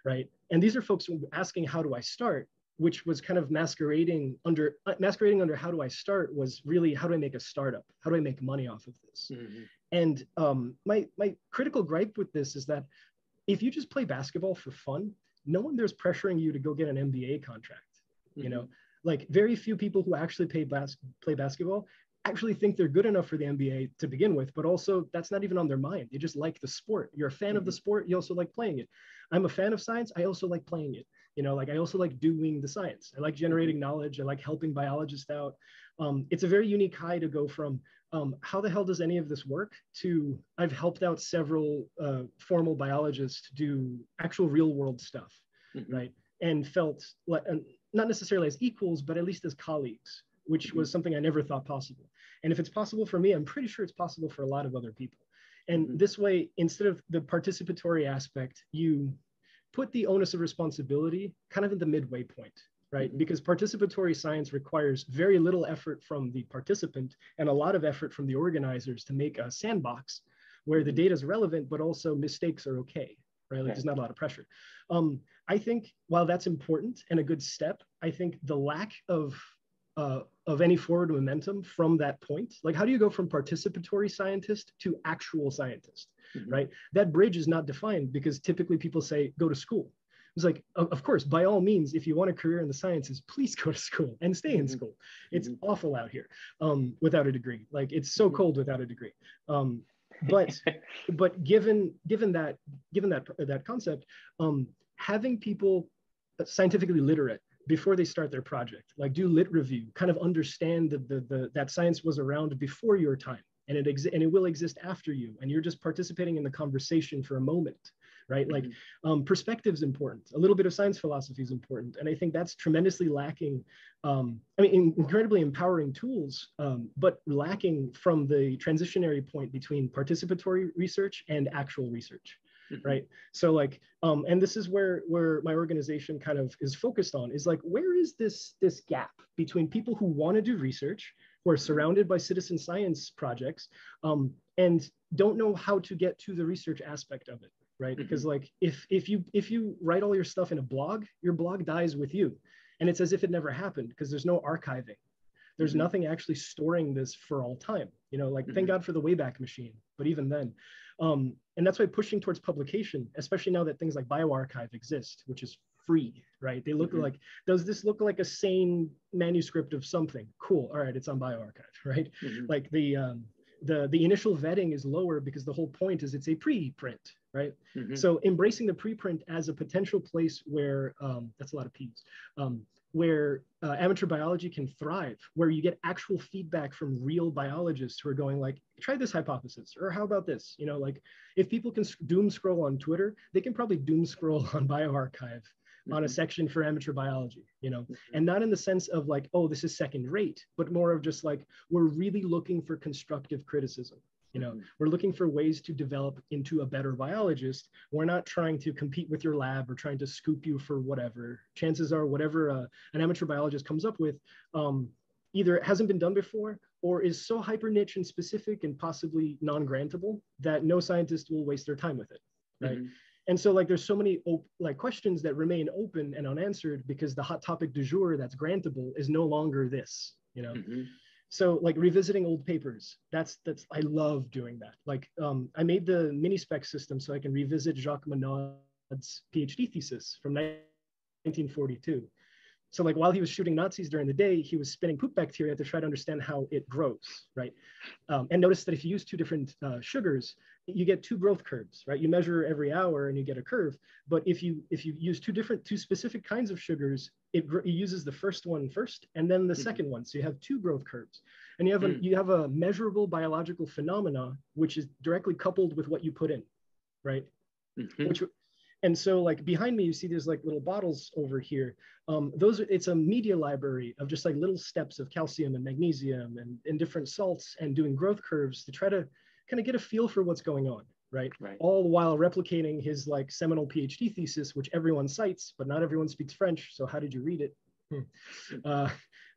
right? And these are folks asking, how do I start? Which was kind of masquerading under uh, masquerading under how do I start was really how do I make a startup? How do I make money off of this? Mm-hmm. And um, my my critical gripe with this is that if you just play basketball for fun, no one there's pressuring you to go get an NBA contract. Mm-hmm. You know, like very few people who actually play bas- play basketball actually think they're good enough for the NBA to begin with, but also that's not even on their mind. They just like the sport. You're a fan mm-hmm. of the mm-hmm. sport, you also like playing it. I'm a fan of science, I also like playing it. You know, like I also like doing the science. I like generating mm-hmm. knowledge. I like helping biologists out. Um, it's a very unique high to go from um, how the hell does any of this work to I've helped out several uh, formal biologists to do actual real world stuff, mm-hmm. right? And felt like, not necessarily as equals, but at least as colleagues which mm-hmm. was something I never thought possible. And if it's possible for me, I'm pretty sure it's possible for a lot of other people. And mm-hmm. this way, instead of the participatory aspect, you put the onus of responsibility kind of in the midway point, right? Mm-hmm. Because participatory science requires very little effort from the participant and a lot of effort from the organizers to make a sandbox where the mm-hmm. data is relevant, but also mistakes are okay, right? Like there's not a lot of pressure. Um, I think while that's important and a good step, I think the lack of uh, of any forward momentum from that point? Like, how do you go from participatory scientist to actual scientist, mm-hmm. right? That bridge is not defined because typically people say, go to school. It's like, of course, by all means, if you want a career in the sciences, please go to school and stay in mm-hmm. school. It's mm-hmm. awful out here um, without a degree. Like, it's so mm-hmm. cold without a degree. Um, but but given given that given that that concept, um, having people scientifically literate before they start their project. Like do lit review, kind of understand that the, the that science was around before your time and it exi- and it will exist after you and you're just participating in the conversation for a moment right? Mm-hmm. like um, perspective is important. A little bit of science philosophy is important. And i think that's tremendously lacking um, i mean incredibly empowering tools um, but lacking from the transitionary point between participatory research and actual research mm-hmm. right? So like um and this is where where my organization kind of is focused on is like where is this this gap between people who want to do research who are surrounded by citizen science projects um, and don't know how to get to the research aspect of it right mm-hmm. because like if if you if you write all your stuff in a blog your blog dies with you and it's as if it never happened because there's no archiving there's mm-hmm. nothing actually storing this for all time you know like mm-hmm. thank god for the wayback machine but even then um, and that's why pushing towards publication, especially now that things like bioRxiv exist, which is free, right? They look mm-hmm. like, does this look like a sane manuscript of something? Cool. All right, it's on bioRxiv, right? Mm-hmm. Like the, um, the, the initial vetting is lower because the whole point is it's a preprint, right? Mm-hmm. So embracing the preprint as a potential place where, um, that's a lot of P's, um, where uh, amateur biology can thrive, where you get actual feedback from real biologists who are going like, try this hypothesis, or how about this? You know, like if people can doom scroll on Twitter, they can probably doom scroll on bioRxiv mm-hmm. on a mm-hmm. section for amateur biology, you know, mm-hmm. and not in the sense of like, oh, this is second rate, but more of just like, we're really looking for constructive criticism. You know, mm-hmm. we're looking for ways to develop into a better biologist. We're not trying to compete with your lab or trying to scoop you for whatever. Chances are, whatever uh, an amateur biologist comes up with, um, either it hasn't been done before or is so hyper niche and specific and possibly non-grantable that no scientist will waste their time with it, right? Mm-hmm. And so like there's so many op- like questions that remain open and unanswered because the hot topic du jour that's grantable is no longer this, you know. Mm-hmm. So like revisiting old papers that's that's i love doing that. Like um, i made the minispec system so i can revisit jacques monod's phd thesis from 1942 so like while he was shooting nazis during the day he was spinning poop bacteria to try to understand how it grows right? Um, and notice that if you use two different uh, sugars you get two growth curves, right? You measure every hour and you get a curve. But if you if you use two different, two specific kinds of sugars, it, it uses the first one first and then the mm-hmm. second one. So you have two growth curves, and you have a mm. you have a measurable biological phenomena which is directly coupled with what you put in, right? Mm-hmm. Which and so like behind me, you see these like little bottles over here. Um, those are, it's a media library of just like little steps of calcium and magnesium and, and different salts and doing growth curves to try to kind of get a feel for what's going on. Right? right. All the while replicating his like seminal PhD thesis, which everyone cites, but not everyone speaks French. So how did you read it? Hmm. Uh,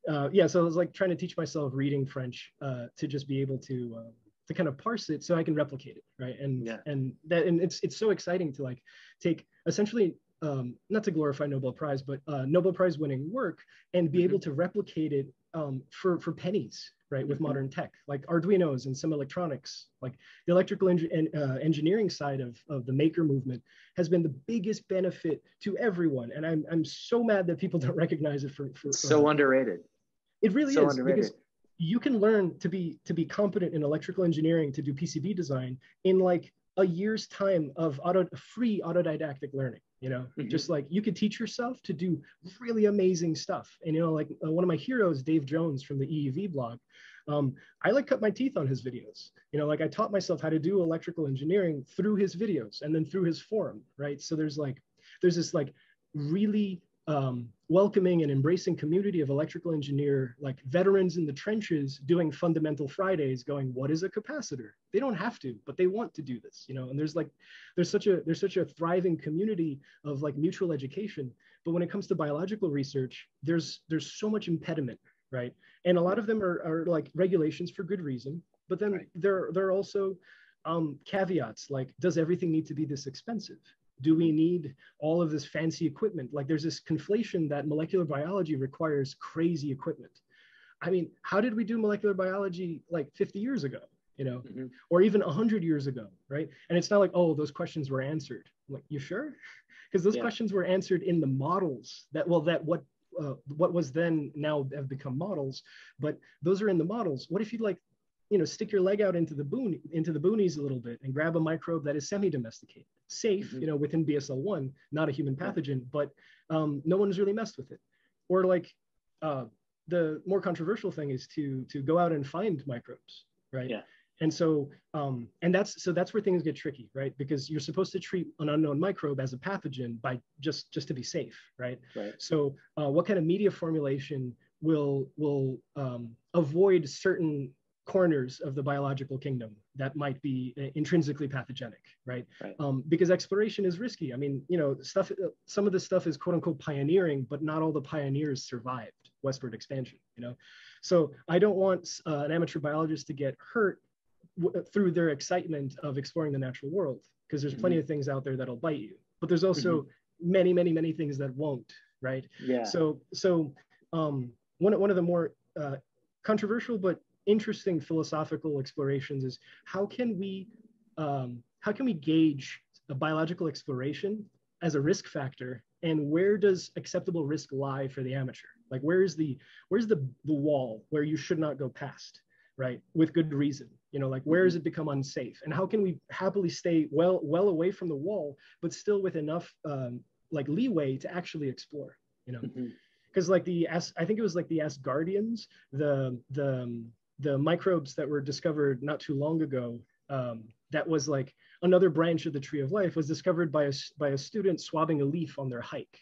uh, yeah, so I was like trying to teach myself reading French uh, to just be able to uh, to kind of parse it so I can replicate it, right? And yeah. and that and it's it's so exciting to like take essentially um, not to glorify Nobel Prize, but uh, Nobel Prize winning work and be mm-hmm. able to replicate it um, for for pennies, right? With modern tech like Arduino's and some electronics, like the electrical en- uh, engineering side of of the maker movement has been the biggest benefit to everyone, and I'm I'm so mad that people don't recognize it for, for so uh, underrated. It really so is underrated. because you can learn to be to be competent in electrical engineering to do PCB design in like a year's time of auto free autodidactic learning you know mm-hmm. just like you could teach yourself to do really amazing stuff. And you know like uh, one of my heroes dave jones from the EEVblog um, i like cut my teeth on his videos. You know like i taught myself how to do electrical engineering through his videos and then through his forum right? So there's like there's this like really um, welcoming and embracing community of electrical engineer, like veterans in the trenches doing fundamental Fridays going, what is a capacitor? They don't have to, but they want to do this, you know, and there's like, there's such a, there's such a thriving community of like mutual education. But when it comes to biological research, there's, there's so much impediment, right? And a lot of them are, are like regulations for good reason, but then right. there, there are also um, caveats like, does everything need to be this expensive? Do we need all of this fancy equipment? Like there's this conflation that molecular biology requires crazy equipment. I mean, how did we do molecular biology like 50 years ago, you know, mm-hmm. or even 100 years ago, right? And it's not like, oh, those questions were answered. I'm like, you sure? Because those yeah. questions were answered in the models that, well, that what uh, what was then now have become models, but those are in the models. What if you like you know, stick your leg out into the boon into the boonies a little bit and grab a microbe that is semi-domesticated, safe, mm-hmm. you know, within BSL-1, not a human pathogen, but um, no one's really messed with it. Or like uh, the more controversial thing is to to go out and find microbes, right? Yeah. And so, um, and that's so that's where things get tricky, right? Because you're supposed to treat an unknown microbe as a pathogen by just just to be safe, right? Right. So, uh, what kind of media formulation will will um, avoid certain corners of the biological kingdom that might be uh, intrinsically pathogenic, right? right. Um, because exploration is risky. I mean, you know, stuff. Uh, some of this stuff is quote unquote pioneering, but not all the pioneers survived westward expansion. You know, so I don't want uh, an amateur biologist to get hurt w- through their excitement of exploring the natural world, because there's mm-hmm. plenty of things out there that'll bite you. But there's also mm-hmm. many, many, many things that won't, right? Yeah. So, so um, one one of the more uh, controversial but interesting philosophical explorations is how can we um, how can we gauge a biological exploration as a risk factor? And where does acceptable risk lie for the amateur? Like where is the where's the the wall where you should not go past right? With good reason you know like where does it become unsafe? And how can we happily stay well well away from the wall but still with enough um, like leeway to actually explore you know? Because mm-hmm. like the i think it was like the asgardians the the um, the microbes that were discovered not too long ago um, that was like another branch of the tree of life was discovered by a, by a student swabbing a leaf on their hike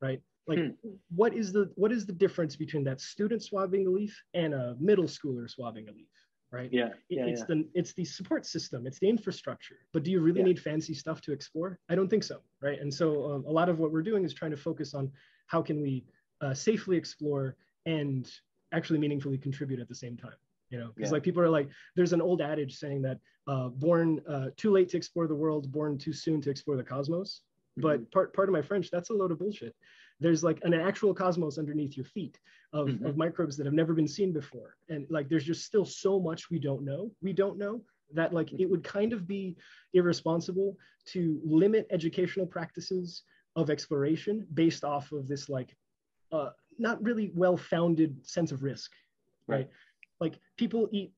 right like hmm. what is the what is the difference between that student swabbing a leaf and a middle schooler swabbing a leaf right yeah, yeah it's yeah. the it's the support system it's the infrastructure but do you really yeah. need fancy stuff to explore i don't think so right and so um, a lot of what we're doing is trying to focus on how can we uh, safely explore and actually meaningfully contribute at the same time you know because yeah. like people are like there's an old adage saying that uh, born uh, too late to explore the world born too soon to explore the cosmos mm-hmm. but part part of my french that's a load of bullshit there's like an actual cosmos underneath your feet of, mm-hmm. of microbes that have never been seen before and like there's just still so much we don't know we don't know that like it would kind of be irresponsible to limit educational practices of exploration based off of this like uh, not really well-founded sense of risk, right? right? Like people eat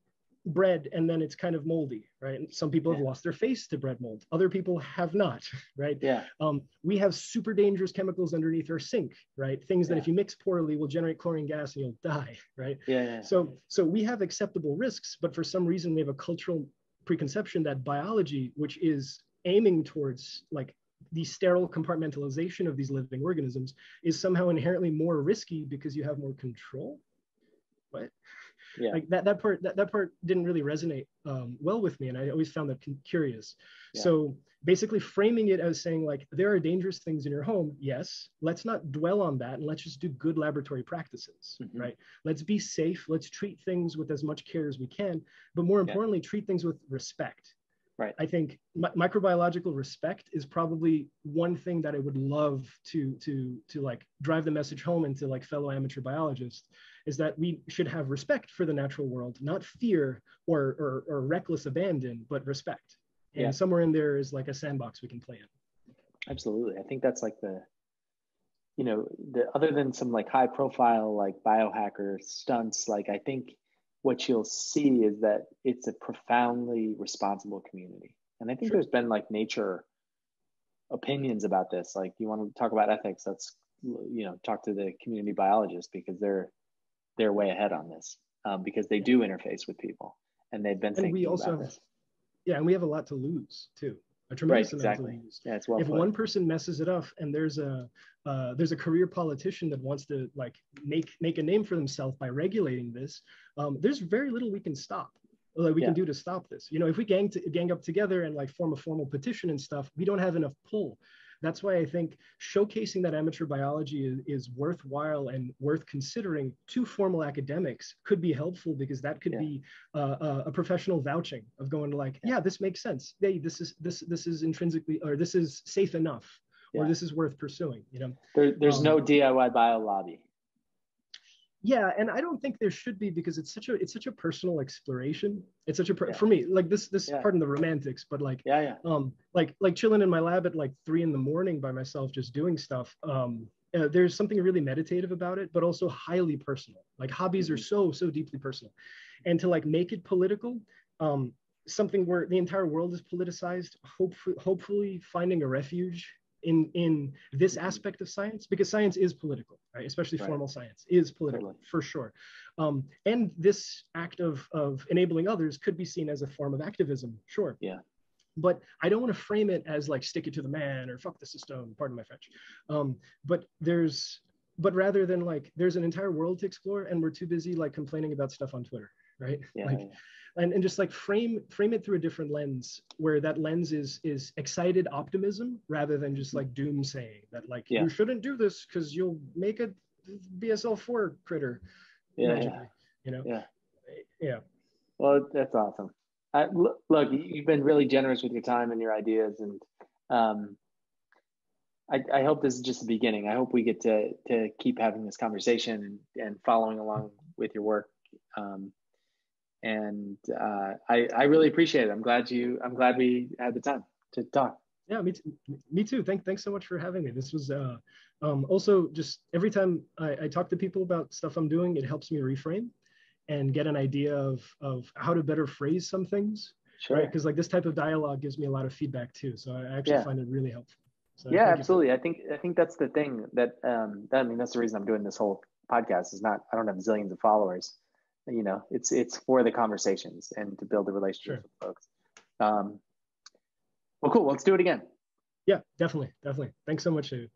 bread and then it's kind of moldy, right? And some people yeah. have lost their face to bread mold. Other people have not, right? Yeah. Um, we have super dangerous chemicals underneath our sink, right? Things that if you mix poorly will generate chlorine gas and you'll die, right? Yeah, yeah. So, so we have acceptable risks, but for some reason we have a cultural preconception that biology, which is aiming towards like the sterile compartmentalization of these living organisms is somehow inherently more risky because you have more control. What? Yeah. Like that, that part that, that part didn't really resonate um, well with me and I always found that curious. Yeah. So basically framing it as saying like there are dangerous things in your home yes let's not dwell on that and let's just do good laboratory practices mm-hmm. right let's be safe let's treat things with as much care as we can but more importantly yeah. treat things with respect right. I think mi- microbiological respect is probably one thing that i would love to to to like drive the message home into like fellow amateur biologists is that we should have respect for the natural world not fear or or, or reckless abandon but respect. And yeah. somewhere in there is like a sandbox we can play in. Absolutely. I think that's like the you know the other than some like high profile like biohacker stunts like i think what you'll see is that it's a profoundly responsible community. And I think sure. there's been like nature opinions about this. Like you want to talk about ethics, let's you know talk to the community biologists because they're they're way ahead on this um, because they do interface with people and they've been thinking and we also about have, this. Yeah, and we have a lot to lose too a tremendous right, exactly. amount of Yeah, it's well if put. one person messes it up and there's a uh, there's a career politician that wants to like make make a name for themselves by regulating this, um, there's very little we can stop that we yeah. can do to stop this. You know, if we gang to, gang up together and like form a formal petition and stuff, we don't have enough pull. That's why I think showcasing that amateur biology is, is worthwhile and worth considering to formal academics could be helpful because that could yeah. be uh, a, professional vouching of going to like, yeah. yeah, this makes sense. Hey, this is this this is intrinsically or this is safe enough, yeah. or this is worth pursuing. You know, there, there's um, no DIY bio lobby yeah and i don't think there should be because it's such a it's such a personal exploration it's such a per- yeah. for me like this this yeah. pardon the romantics but like yeah yeah um like like chilling in my lab at like three in the morning by myself just doing stuff um uh, there's something really meditative about it but also highly personal like hobbies mm-hmm. are so so deeply personal and to like make it political um something where the entire world is politicized hopefully hopefully finding a refuge in in this aspect of science because science is political right especially right. formal science is political totally. for sure um, and this act of of enabling others could be seen as a form of activism sure yeah but I don't want to frame it as like stick it to the man or fuck the system, pardon my French. Um, but there's, but rather than like, there's an entire world to explore and we're too busy like complaining about stuff on Twitter, right? Yeah, like, yeah and, and just like frame frame it through a different lens where that lens is is excited optimism rather than just like doom saying that like yeah. you shouldn't do this because you'll make a BSL4 critter. Yeah, yeah. You know? Yeah. Yeah. Well, that's awesome. I, look, look, you've been really generous with your time and your ideas, and um, I, I, hope this is just the beginning. I hope we get to to keep having this conversation and, and following along with your work. Um, and uh, I, I really appreciate it. I'm glad you, I'm glad we had the time to talk. Yeah, me too. Me too. Thank, thanks so much for having me. This was uh, um, also just every time I, I talk to people about stuff I'm doing, it helps me reframe and get an idea of, of how to better phrase some things. Sure. Right. Because like this type of dialogue gives me a lot of feedback too. So I actually yeah. find it really helpful. So yeah, absolutely. I think I think that's the thing that um, that, I mean that's the reason I'm doing this whole podcast is not I don't have zillions of followers you know it's it's for the conversations and to build the relationships sure. with folks um well cool let's do it again yeah definitely definitely thanks so much Dave.